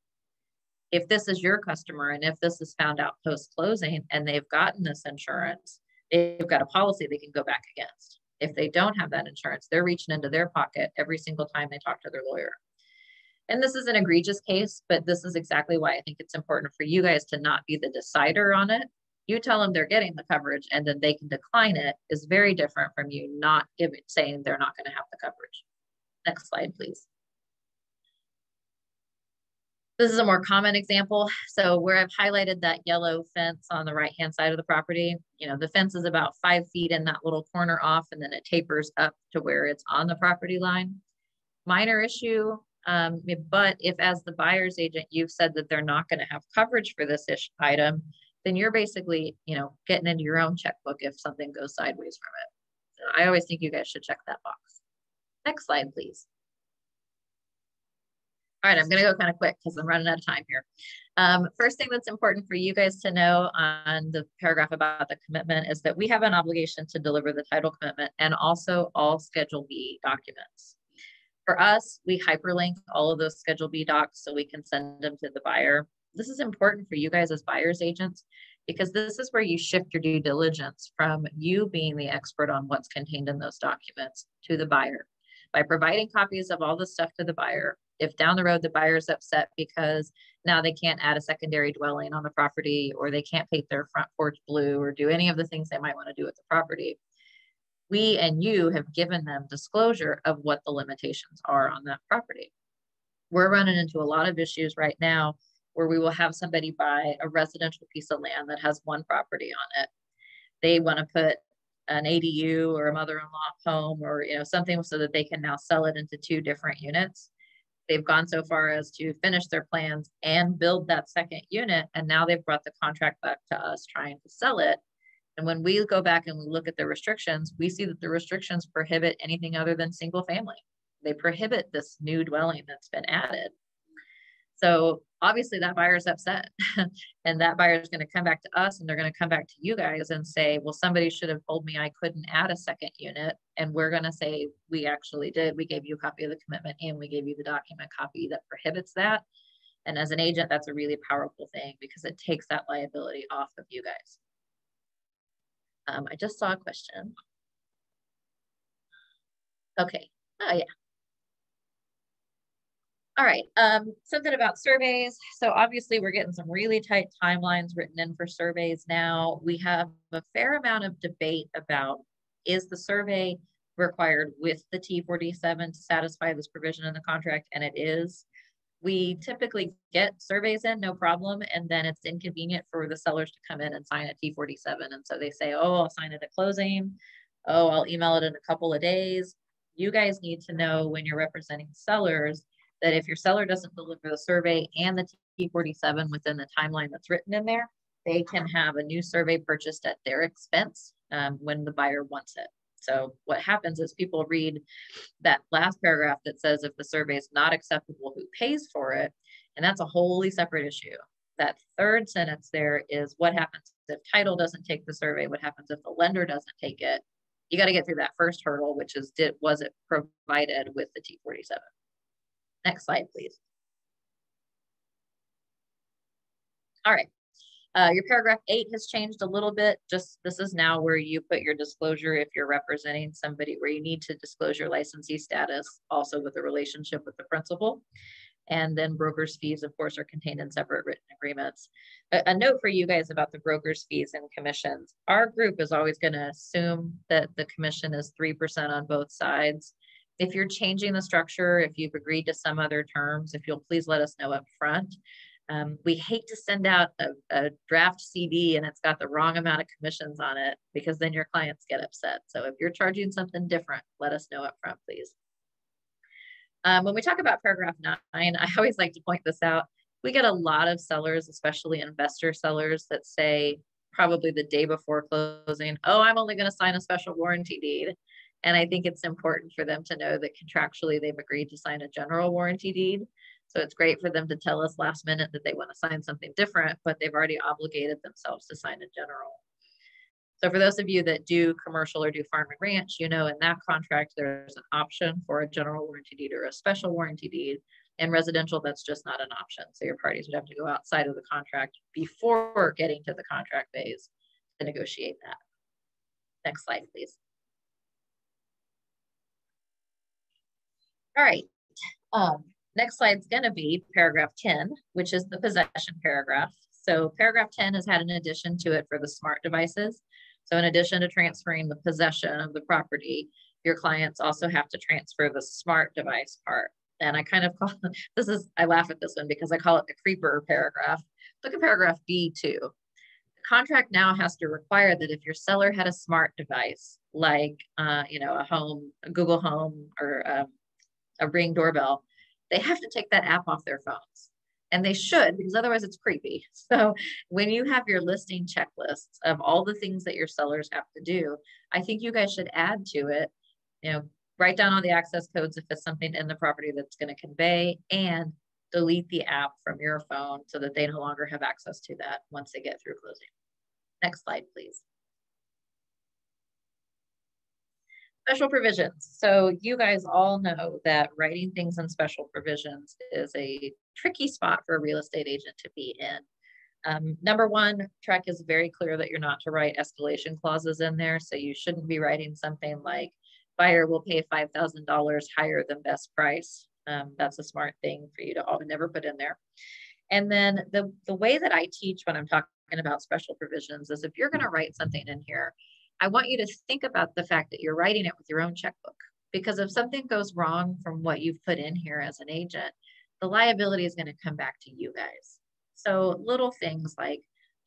Speaker 2: If this is your customer and if this is found out post closing and they've gotten this insurance, they've got a policy they can go back against. If they don't have that insurance, they're reaching into their pocket every single time they talk to their lawyer. And this is an egregious case, but this is exactly why I think it's important for you guys to not be the decider on it. You tell them they're getting the coverage and then they can decline it is very different from you not giving saying they're not going to have the coverage. Next slide, please. This is a more common example. So where I've highlighted that yellow fence on the right-hand side of the property, you know, the fence is about five feet in that little corner off, and then it tapers up to where it's on the property line. Minor issue, um, but if as the buyer's agent, you've said that they're not going to have coverage for this ish item, then you're basically, you know, getting into your own checkbook if something goes sideways from it. So I always think you guys should check that box. Next slide, please. All right, I'm going to go kind of quick because I'm running out of time here. Um, first thing that's important for you guys to know on the paragraph about the commitment is that we have an obligation to deliver the title commitment and also all Schedule B documents. For us, we hyperlink all of those Schedule B docs so we can send them to the buyer. This is important for you guys as buyer's agents because this is where you shift your due diligence from you being the expert on what's contained in those documents to the buyer. By providing copies of all the stuff to the buyer, if down the road the buyer's upset because now they can't add a secondary dwelling on the property or they can't paint their front porch blue or do any of the things they might want to do with the property, we and you have given them disclosure of what the limitations are on that property. We're running into a lot of issues right now where we will have somebody buy a residential piece of land that has one property on it. They want to put an ADU or a mother-in-law home or you know something so that they can now sell it into two different units. They've gone so far as to finish their plans and build that second unit and now they've brought the contract back to us trying to sell it and when we go back and we look at the restrictions, we see that the restrictions prohibit anything other than single family. They prohibit this new dwelling that's been added. So obviously that buyer is upset and that buyer is going to come back to us and they're going to come back to you guys and say, well, somebody should have told me I couldn't add a second unit. And we're going to say, we actually did. We gave you a copy of the commitment and we gave you the document copy that prohibits that. And as an agent, that's a really powerful thing because it takes that liability off of you guys. Um, I just saw a question. Okay. Oh, yeah. All right, um, something about surveys. So obviously we're getting some really tight timelines written in for surveys now. We have a fair amount of debate about is the survey required with the T47 to satisfy this provision in the contract? And it is we typically get surveys in, no problem. And then it's inconvenient for the sellers to come in and sign a T47. And so they say, oh, I'll sign it at closing. Oh, I'll email it in a couple of days. You guys need to know when you're representing sellers that if your seller doesn't deliver the survey and the T47 within the timeline that's written in there, they can have a new survey purchased at their expense um, when the buyer wants it. So what happens is people read that last paragraph that says if the survey is not acceptable, who pays for it? And that's a wholly separate issue. That third sentence there is what happens if title doesn't take the survey? What happens if the lender doesn't take it? You got to get through that first hurdle, which is did was it provided with the T47? Next slide, please. All right. Uh, your paragraph eight has changed a little bit. Just this is now where you put your disclosure if you're representing somebody where you need to disclose your licensee status also with a relationship with the principal. And then broker's fees, of course, are contained in separate written agreements. A, a note for you guys about the broker's fees and commissions. Our group is always going to assume that the commission is 3% on both sides. If you're changing the structure, if you've agreed to some other terms, if you'll please let us know up front. Um, we hate to send out a, a, draft CD and it's got the wrong amount of commissions on it because then your clients get upset. So if you're charging something different, let us know up front, please. Um, when we talk about paragraph nine, I always like to point this out. We get a lot of sellers, especially investor sellers, that say probably the day before closing, oh, I'm only going to sign a special warranty deed. And I think it's important for them to know that contractually they've agreed to sign a general warranty deed. So it's great for them to tell us last minute that they want to sign something different, but they've already obligated themselves to sign a general. So for those of you that do commercial or do farm and ranch, you know in that contract there's an option for a general warranty deed or a special warranty deed. And residential, that's just not an option. So your parties would have to go outside of the contract before getting to the contract phase to negotiate that. Next slide, please. All right. Um, next slide is going to be paragraph 10, which is the possession paragraph. So paragraph 10 has had an addition to it for the smart devices. So in addition to transferring the possession of the property, your clients also have to transfer the smart device part. And I kind of call this is, I laugh at this one because I call it the creeper paragraph. Look at paragraph B2. The contract now has to require that if your seller had a smart device, like, uh, you know, a home, a Google Home or um, a Ring doorbell, they have to take that app off their phones. And they should, because otherwise it's creepy. So when you have your listing checklists of all the things that your sellers have to do, I think you guys should add to it, you know, write down all the access codes if it's something in the property that's going to convey and delete the app from your phone so that they no longer have access to that once they get through closing. Next slide, please. Special provisions. So you guys all know that writing things in special provisions is a tricky spot for a real estate agent to be in. Um, number one, TREC is very clear that you're not to write escalation clauses in there. So you shouldn't be writing something like buyer will pay $5,000 higher than best price. Um, that's a smart thing for you to all, never put in there. And then the, the way that I teach when I'm talking about special provisions is if you're going to write something in here, I want you to think about the fact that you're writing it with your own checkbook. Because if something goes wrong from what you've put in here as an agent, the liability is going to come back to you guys. So little things like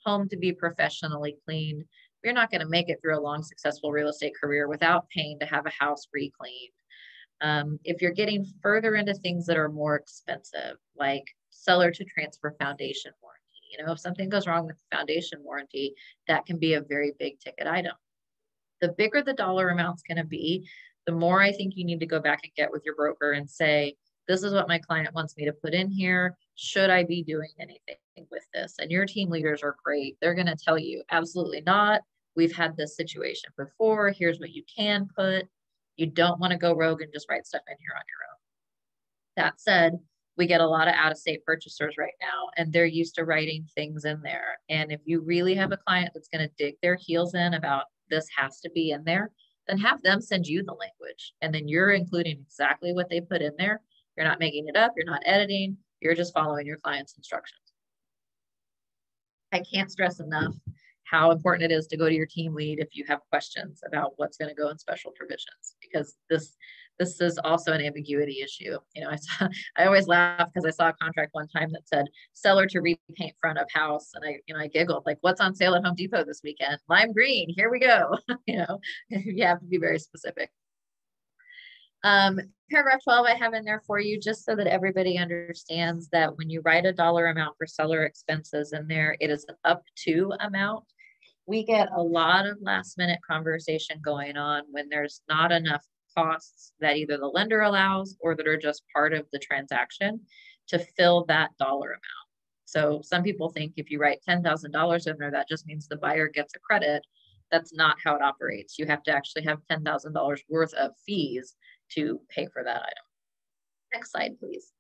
Speaker 2: home to be professionally cleaned. You're not going to make it through a long, successful real estate career without paying to have a house re-cleaned. Um, if you're getting further into things that are more expensive, like seller to transfer foundation warranty, you know, if something goes wrong with the foundation warranty, that can be a very big ticket item the bigger the dollar amount's going to be, the more I think you need to go back and get with your broker and say, this is what my client wants me to put in here. Should I be doing anything with this? And your team leaders are great. They're going to tell you, absolutely not. We've had this situation before. Here's what you can put. You don't want to go rogue and just write stuff in here on your own. That said, we get a lot of out of state purchasers right now, and they're used to writing things in there. And if you really have a client that's going to dig their heels in about this has to be in there, then have them send you the language. And then you're including exactly what they put in there. You're not making it up, you're not editing, you're just following your client's instructions. I can't stress enough how important it is to go to your team lead if you have questions about what's going to go in special provisions because this this is also an ambiguity issue. You know, I saw, I always laugh because I saw a contract one time that said seller to repaint front of house, and I, you know, I giggled like, "What's on sale at Home Depot this weekend? Lime green. Here we go." you know, you have to be very specific. Um, paragraph 12 I have in there for you just so that everybody understands that when you write a dollar amount for seller expenses in there, it is an up to amount. We get a lot of last minute conversation going on when there's not enough costs that either the lender allows or that are just part of the transaction to fill that dollar amount. So some people think if you write $10,000 in there, that just means the buyer gets a credit. That's not how it operates. You have to actually have $10,000 worth of fees to pay for that item. Next slide, please.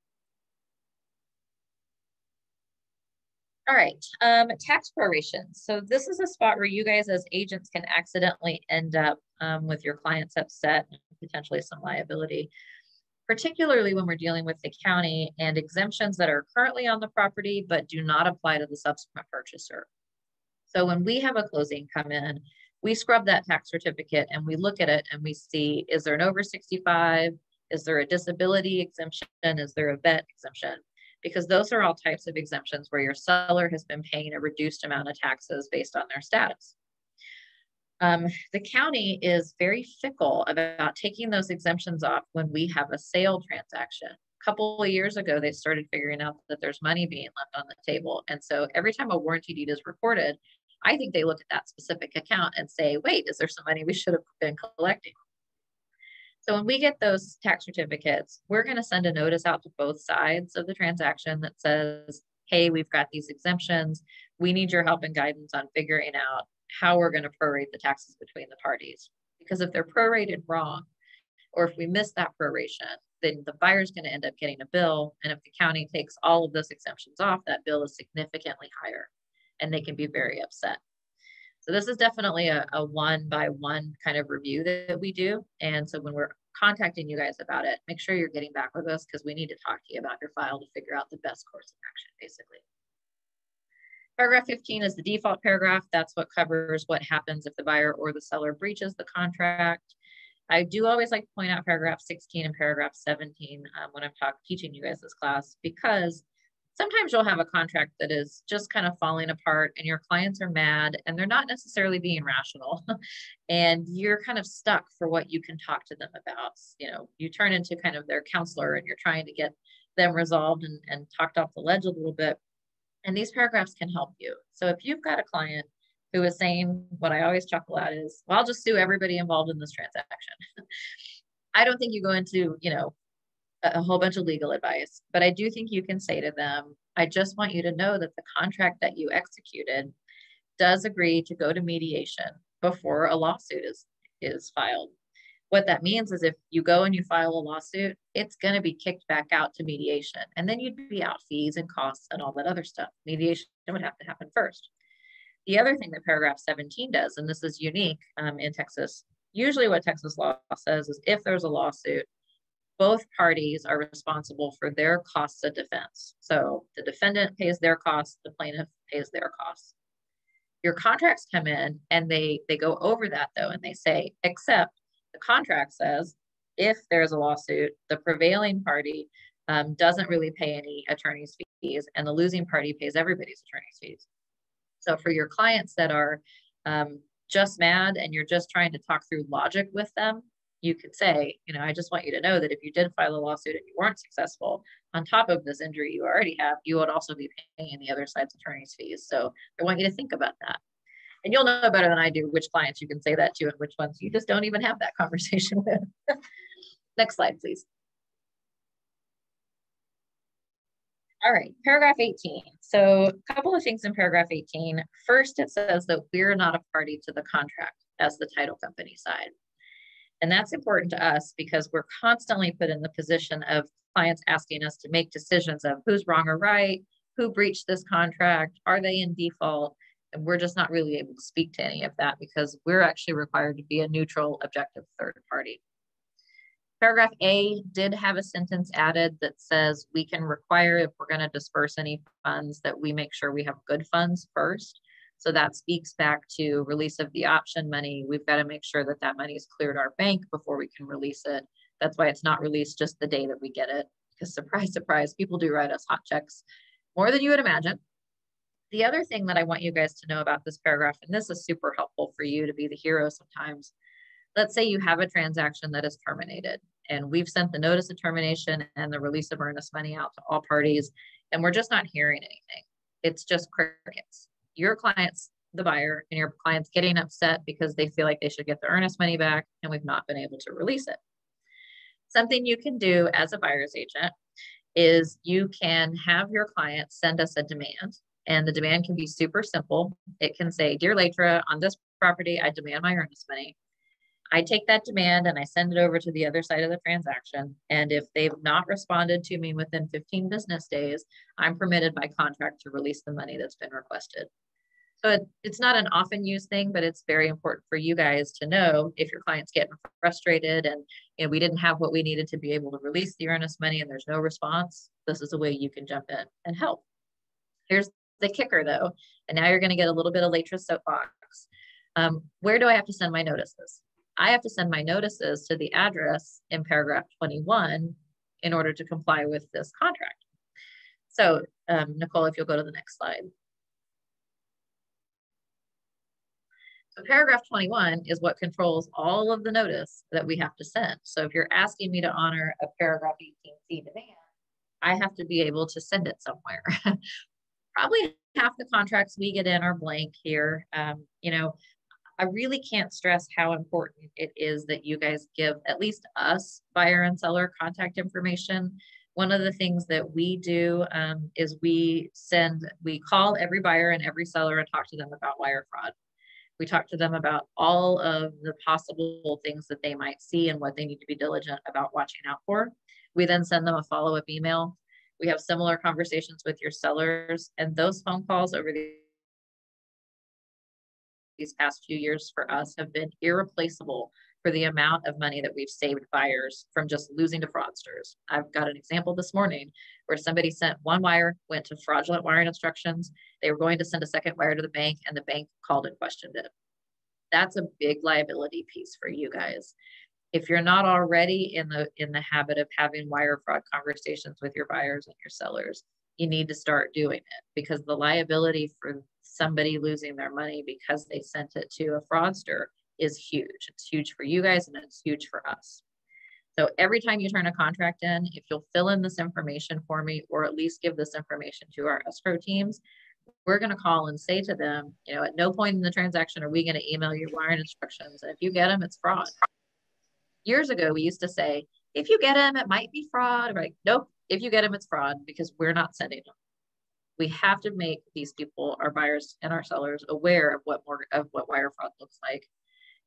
Speaker 2: All right, um, tax proration. So this is a spot where you guys as agents can accidentally end up um, with your clients upset potentially some liability, particularly when we're dealing with the county and exemptions that are currently on the property but do not apply to the subsequent purchaser. So when we have a closing come in, we scrub that tax certificate and we look at it and we see, is there an over 65? Is there a disability exemption? Is there a vet exemption? Because those are all types of exemptions where your seller has been paying a reduced amount of taxes based on their status. Um, the county is very fickle about taking those exemptions off when we have a sale transaction. A couple of years ago, they started figuring out that there's money being left on the table. And so every time a warranty deed is recorded, I think they look at that specific account and say, wait, is there some money we should have been collecting? So when we get those tax certificates, we're going to send a notice out to both sides of the transaction that says, hey, we've got these exemptions. We need your help and guidance on figuring out how we're going to prorate the taxes between the parties. Because if they're prorated wrong, or if we miss that proration, then the buyer's going to end up getting a bill. And if the county takes all of those exemptions off, that bill is significantly higher and they can be very upset. So this is definitely a, a one by one kind of review that, we do. And so when we're contacting you guys about it, make sure you're getting back with us because we need to talk to you about your file to figure out the best course of action, basically. Paragraph 15 is the default paragraph. That's what covers what happens if the buyer or the seller breaches the contract. I do always like to point out paragraph 16 and paragraph 17 um, when I'm talk, teaching you guys this class because sometimes you'll have a contract that is just kind of falling apart and your clients are mad and they're not necessarily being rational and you're kind of stuck for what you can talk to them about you know you turn into kind of their counselor and you're trying to get them resolved and, and talked off the ledge a little bit and these paragraphs can help you. So if you've got a client who is saying what I always chuckle at is, well, I'll just sue everybody involved in this transaction. I don't think you go into, you know, a, whole bunch of legal advice, but I do think you can say to them, I just want you to know that the contract that you executed does agree to go to mediation before a lawsuit is, is filed. What that means is if you go and you file a lawsuit, it's going to be kicked back out to mediation. And then you'd be out fees and costs and all that other stuff. Mediation would have to happen first. The other thing that paragraph 17 does, and this is unique um, in Texas, usually what Texas law says is if there's a lawsuit, both parties are responsible for their costs of defense. So the defendant pays their costs, the plaintiff pays their costs. Your contracts come in and they they go over that though, and they say, except the contract says if there's a lawsuit, the prevailing party um, doesn't really pay any attorney's fees and the losing party pays everybody's attorney's fees. So for your clients that are um, just mad and you're just trying to talk through logic with them, you could say, you know, I just want you to know that if you did file a lawsuit and you weren't successful, on top of this injury you already have, you would also be paying the other side's attorney's fees. So I want you to think about that and you'll know better than I do which clients you can say that to and which ones you just don't even have that conversation with. Next slide, please. All right, paragraph 18. So a couple of things in paragraph 18. First, it says that we're not a party to the contract as the title company side. And that's important to us because we're constantly put in the position of clients asking us to make decisions of who's wrong or right, who breached this contract, are they in default? And we're just not really able to speak to any of that because we're actually required to be a neutral, objective third party. Paragraph A did have a sentence added that says we can require if we're going to disperse any funds that we make sure we have good funds first. So that speaks back to release of the option money. We've got to make sure that that money is cleared our bank before we can release it. That's why it's not released just the day that we get it. Because surprise, surprise, people do write us hot checks more than you would imagine. The other thing that I want you guys to know about this paragraph, and this is super helpful for you to be the hero sometimes. Let's say you have a transaction that is terminated and we've sent the notice of termination and the release of earnest money out to all parties, and we're just not hearing anything. It's just crickets. Your client's the buyer and your client's getting upset because they feel like they should get the earnest money back and we've not been able to release it. Something you can do as a buyer's agent is you can have your client send us a demand and the demand can be super simple. It can say, Dear Latra, on this property, I demand my earnest money. I take that demand and I send it over to the other side of the transaction. And if they've not responded to me within 15 business days, I'm permitted by contract to release the money that's been requested. So it, it's not an often used thing, but it's very important for you guys to know if your client's getting frustrated and you know, we didn't have what we needed to be able to release the earnest money and there's no response, this is a way you can jump in and help. Here's the kicker though, and now you're going to get a little bit of Latra soapbox. Um, where do I have to send my notices? I have to send my notices to the address in paragraph 21 in order to comply with this contract. So um, Nicole, if you'll go to the next slide. So paragraph 21 is what controls all of the notice that we have to send. So if you're asking me to honor a paragraph 18C demand, I have to be able to send it somewhere. Probably half the contracts we get in are blank here. Um, you know, I really can't stress how important it is that you guys give at least us buyer and seller contact information. One of the things that we do um, is we send, we call every buyer and every seller and talk to them about wire fraud. We talk to them about all of the possible things that they might see and what they need to be diligent about watching out for. We then send them a follow up email. We have similar conversations with your sellers, and those phone calls over the these past few years for us have been irreplaceable for the amount of money that we've saved buyers from just losing to fraudsters. I've got an example this morning where somebody sent one wire, went to fraudulent wiring instructions. They were going to send a second wire to the bank and the bank called and questioned it. That's a big liability piece for you guys. If you're not already in the in the habit of having wire fraud conversations with your buyers and your sellers, you need to start doing it because the liability for somebody losing their money because they sent it to a fraudster is huge. It's huge for you guys and it's huge for us. So every time you turn a contract in, if you'll fill in this information for me, or at least give this information to our escrow teams, we're going to call and say to them, you know, at no point in the transaction are we going to email you wiring instructions. And if you get them, it's fraud. Years ago, we used to say, if you get them, it might be fraud. Right? Nope. If you get them, it's fraud because we're not sending them we have to make these people, our buyers and our sellers, aware of what more of what wire fraud looks like.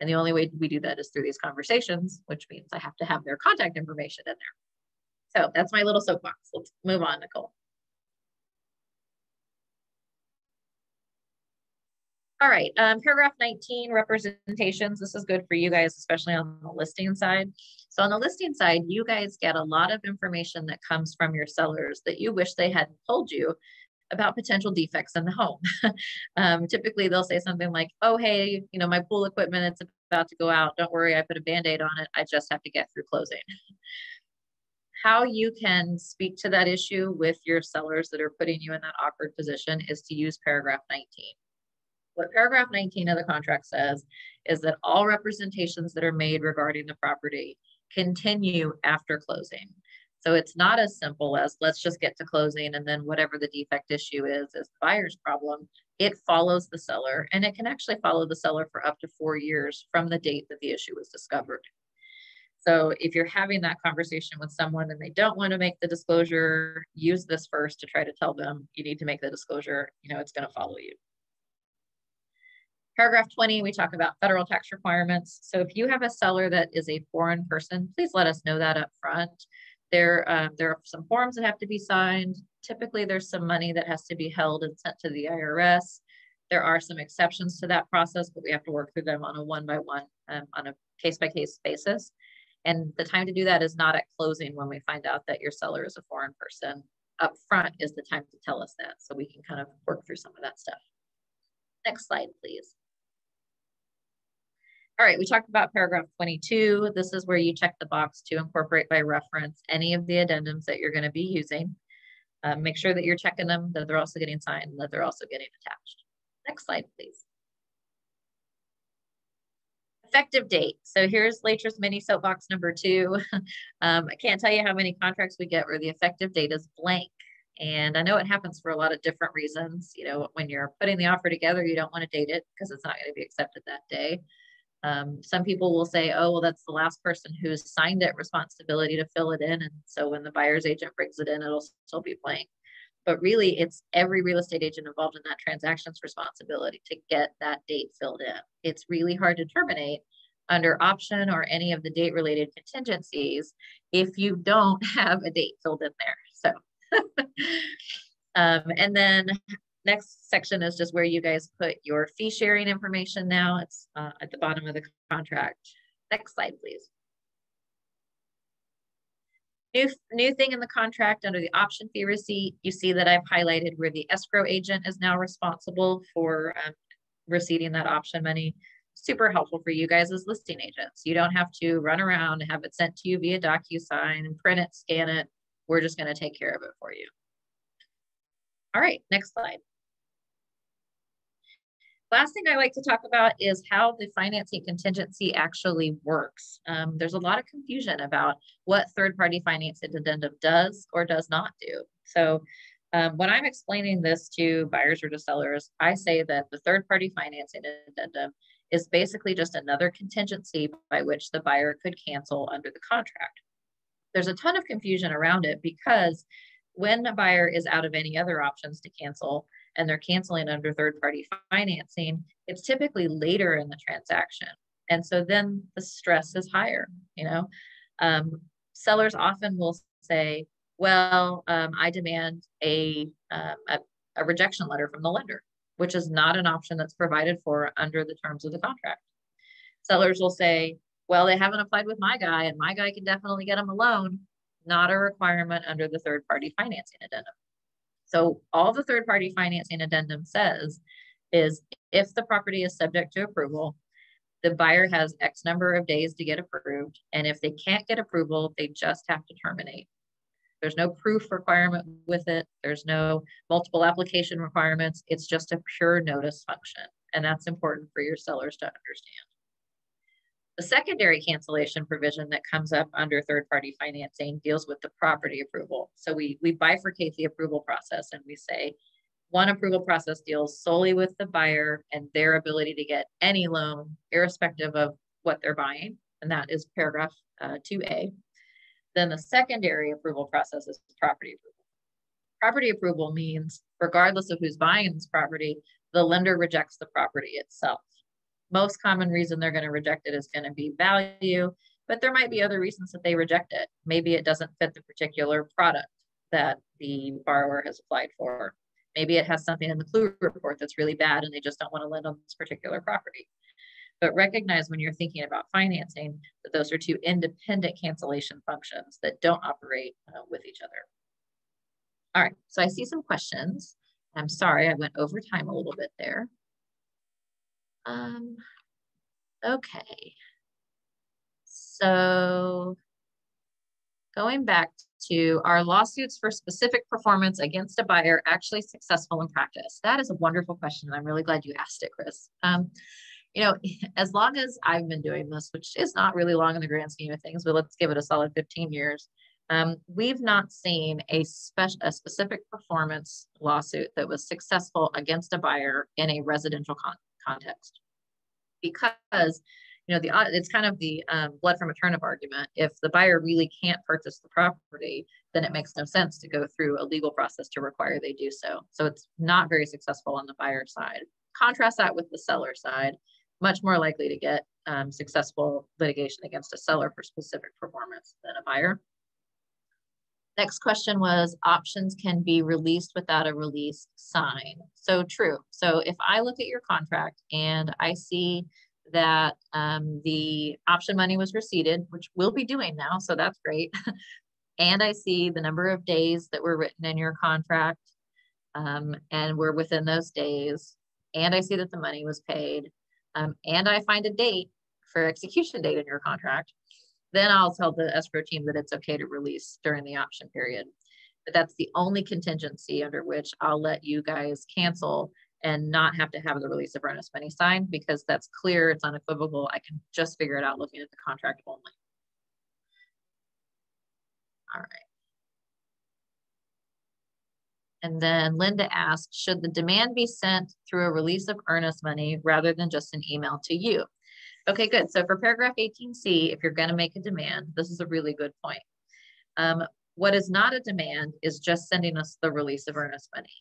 Speaker 2: And the only way we do that is through these conversations, which means I have to have their contact information in there. So that's my little soapbox. Let's move on, Nicole. All right, um, paragraph 19, representations. This is good for you guys, especially on the listing side. So on the listing side, you guys get a lot of information that comes from your sellers that you wish they hadn't told you about potential defects in the home. um, typically, they'll say something like, oh, hey, you know, my pool equipment, it's about to go out. Don't worry, I put a band-aid on it. I just have to get through closing. How you can speak to that issue with your sellers that are putting you in that awkward position is to use paragraph 19. What paragraph 19 of the contract says is that all representations that are made regarding the property continue after closing. So it's not as simple as let's just get to closing and then whatever the defect issue is is the buyer's problem. It follows the seller and it can actually follow the seller for up to four years from the date that the issue was discovered. So if you're having that conversation with someone and they don't want to make the disclosure, use this first to try to tell them you need to make the disclosure, you know, it's going to follow you. Paragraph 20, we talk about federal tax requirements. So if you have a seller that is a foreign person, please let us know that up front. There, uh, there are some forms that have to be signed. Typically, there's some money that has to be held and sent to the IRS. There are some exceptions to that process, but we have to work through them on a one by one, um, on a case by case basis. And the time to do that is not at closing when we find out that your seller is a foreign person. Up front is the time to tell us that so we can kind of work through some of that stuff. Next slide, please. All right, we talked about paragraph 22. This is where you check the box to incorporate by reference any of the addendums that you're going to be using. Um, make sure that you're checking them, that they're also getting signed, that they're also getting attached. Next slide, please. Effective date. So here's Latra's mini soapbox number two. um, I can't tell you how many contracts we get where the effective date is blank. And I know it happens for a lot of different reasons. You know, when you're putting the offer together, you don't want to date it because it's not going to be accepted that day. Um, some people will say, oh, well, that's the last person who's signed it responsibility to fill it in. And so when the buyer's agent brings it in, it'll still be blank. But really, it's every real estate agent involved in that transaction's responsibility to get that date filled in. It's really hard to terminate under option or any of the date related contingencies if you don't have a date filled in there. So, um, and then next section is just where you guys put your fee sharing information now. It's uh, at the bottom of the contract. Next slide, please. New, new thing in the contract under the option fee receipt, you see that I've highlighted where the escrow agent is now responsible for um, receiving that option money. super helpful for you guys as listing agents. You don't have to run around and have it sent to you via DocuSign and print it, scan it. We're just going to take care of it for you. All right, next slide. Last thing I like to talk about is how the financing contingency actually works. Um, there's a lot of confusion about what third-party financing addendum does or does not do. So um, when I'm explaining this to buyers or to sellers, I say that the third-party financing addendum is basically just another contingency by which the buyer could cancel under the contract. There's a ton of confusion around it because when a buyer is out of any other options to cancel and they're canceling under third party financing, it's typically later in the transaction. And so then the stress is higher, you know. Um, sellers often will say, well, um, I demand a, um, a, a rejection letter from the lender, which is not an option that's provided for under the terms of the contract. Sellers will say, well, they haven't applied with my guy and my guy can definitely get them a loan not a requirement under the third party financing addendum. So all the third party financing addendum says is if the property is subject to approval, the buyer has X number of days to get approved. And if they can't get approval, they just have to terminate. There's no proof requirement with it. There's no multiple application requirements. It's just a pure notice function. And that's important for your sellers to understand. The secondary cancellation provision that comes up under third party financing deals with the property approval. So we, we bifurcate the approval process and we say one approval process deals solely with the buyer and their ability to get any loan, irrespective of what they're buying. And that is paragraph uh, 2A. Then the secondary approval process is property approval. Property approval means, regardless of who's buying this property, the lender rejects the property itself most common reason they're going to reject it is going to be value, but there might be other reasons that they reject it. Maybe it doesn't fit the particular product that the borrower has applied for. Maybe it has something in the CLUE report that's really bad and they just don't want to lend on this particular property. But recognize when you're thinking about financing that those are two independent cancellation functions that don't operate uh, with each other. All right, so I see some questions. I'm sorry, I went over time a little bit there. Um, okay. So going back to our lawsuits for specific performance against a buyer actually successful in practice? That is a wonderful question. I'm really glad you asked it, Chris. Um, you know, as long as I've been doing this, which is not really long in the grand scheme of things, but let's give it a solid 15 years, um, we've not seen a, special, a specific performance lawsuit that was successful against a buyer in a residential con context. Because you know the uh, it's kind of the um, blood from a turnip argument. If the buyer really can't purchase the property then it makes no sense to go through a legal process to require they do so. So it's not very successful on the buyer side. Contrast that with the seller side. Much more likely to get um, successful litigation against a seller for specific performance than a buyer Next question was options can be released without a release sign. So true. So if I look at your contract and I see that um, the option money was receipted, which we'll be doing now, so that's great. and I see the number of days that were written in your contract um, and we're within those days, and I see that the money was paid, um, and I find a date for execution date in your contract, then I'll tell the escrow team that it's okay to release during the option period. But that's the only contingency under which I'll let you guys cancel and not have to have the release of earnest money signed because that's clear, it's unequivocal. I can just figure it out looking at the contract only. All right. And then Linda asked, should the demand be sent through a release of earnest money rather than just an email to you? Okay, good. So for paragraph 18C, if you're going to make a demand, this is a really good point. Um, what is not a demand is just sending us the release of earnest money.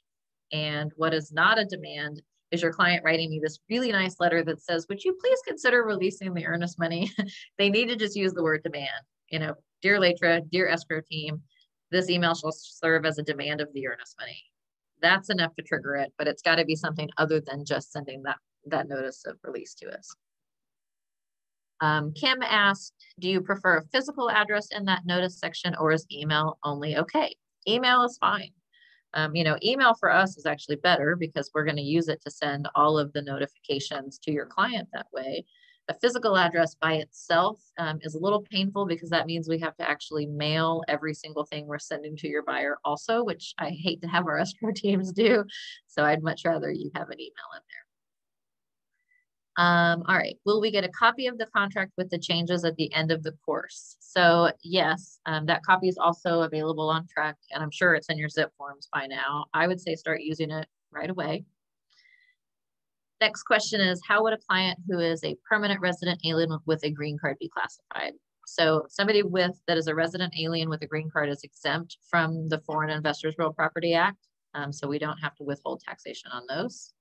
Speaker 2: And what is not a demand is your client writing me this really nice letter that says, would you please consider releasing the earnest money? they need to just use the word demand. You know, dear Latra, dear escrow team, this email shall serve as a demand of the earnest money. That's enough to trigger it, but it's got to be something other than just sending that, that notice of release to us. Um, Kim asked, do you prefer a physical address in that notice section or is email only okay? Email is fine. Um, you know, email for us is actually better because we're going to use it to send all of the notifications to your client that way. A physical address by itself um, is a little painful because that means we have to actually mail every single thing we're sending to your buyer also, which I hate to have our escrow teams do. So I'd much rather you have an email in there. Um, all right, will we get a copy of the contract with the changes at the end of the course? So yes, um, that copy is also available on TREC and I'm sure it's in your zip forms by now. I would say start using it right away. Next question is, how would a client who is a permanent resident alien with a green card be classified? So somebody with that is a resident alien with a green card is exempt from the Foreign Investors Real Property Act. Um, so we don't have to withhold taxation on those.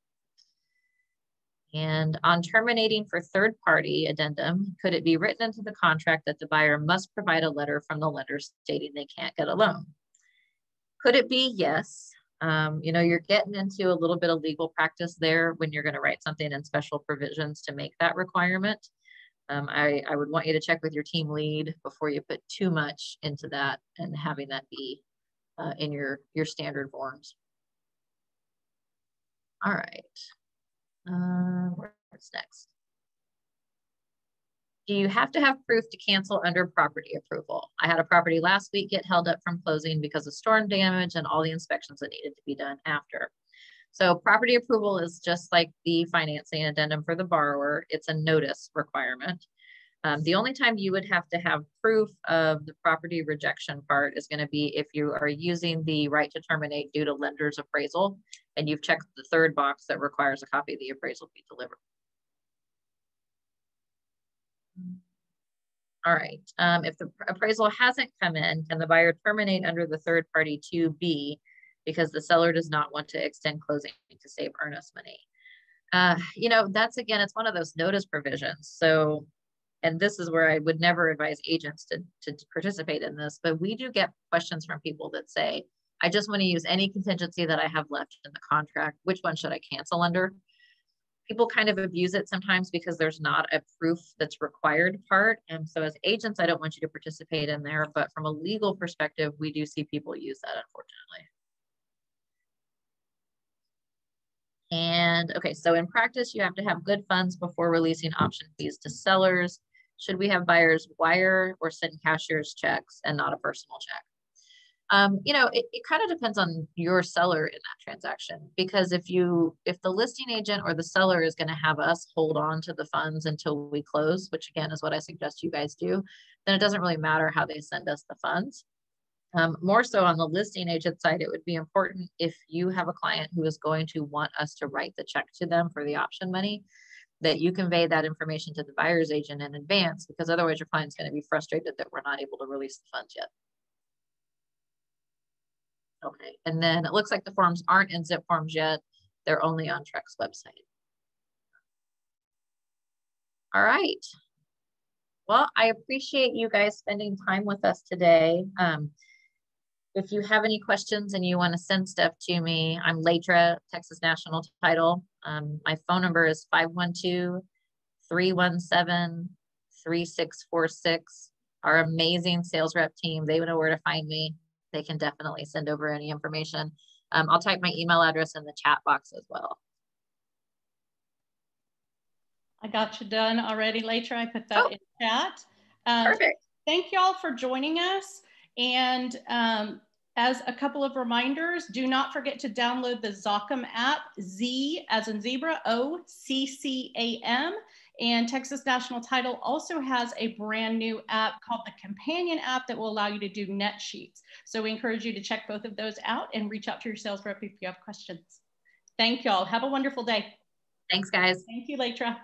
Speaker 2: And on terminating for third party addendum, could it be written into the contract that the buyer must provide a letter from the lender stating they can't get a loan? Could it be? Yes. Um, you know, you're getting into a little bit of legal practice there when you're going to write something in special provisions to make that requirement. Um, I, I would want you to check with your team lead before you put too much into that and having that be uh, in your, your standard forms. All right. Uh, what's next? Do you have to have proof to cancel under property approval? I had a property last week get held up from closing because of storm damage and all the inspections that needed to be done after. So property approval is just like the financing addendum for the borrower. It's a notice requirement. Um, the only time you would have to have proof of the property rejection part is going to be if you are using the right to terminate due to lender's appraisal and you've checked the third box that requires a copy of the appraisal be delivered. All right, um, if the appraisal hasn't come in, can the buyer terminate under the third party 2B because the seller does not want to extend closing to save earnest money? Uh, you know, that's again, it's one of those notice provisions. So and this is where I would never advise agents to, to participate in this, but we do get questions from people that say, I just want to use any contingency that I have left in the contract. Which one should I cancel under? People kind of abuse it sometimes because there's not a proof that's required part. And so as agents, I don't want you to participate in there, but from a legal perspective, we do see people use that unfortunately. And okay, so in practice, you have to have good funds before releasing option fees to sellers. Should we have buyers wire or send cashier's checks and not a personal check? Um, you know, it, it kind of depends on your seller in that transaction because if you if the listing agent or the seller is going to have us hold on to the funds until we close, which again is what I suggest you guys do, then it doesn't really matter how they send us the funds. Um, more so on the listing agent side, it would be important if you have a client who is going to want us to write the check to them for the option money that you convey that information to the buyer's agent in advance because otherwise your client's going to be frustrated that we're not able to release the funds yet. Okay, and then it looks like the forms aren't in zip forms yet. They're only on TREC's website. All right. Well, I appreciate you guys spending time with us today. Um, if you have any questions and you want to send stuff to me, I'm Latra, Texas National Title. Um, my phone number is 512 317 3646. Our amazing sales rep team, they know where to find me. They can definitely send over any information. Um, I'll type my email address in the chat box as well.
Speaker 1: I got you done already, Latra. I put that oh, in chat.
Speaker 2: Um, perfect.
Speaker 1: Thank you all for joining us. And um, as a couple of reminders, do not forget to download the Zoccam app, Z as in zebra, O C C A M. And Texas National Title also has a brand new app called the Companion app that will allow you to do net sheets. So we encourage you to check both of those out and reach out to your sales rep if you have questions. Thank y'all. Have a wonderful day.
Speaker 2: Thanks, guys.
Speaker 1: Thank you, Latra.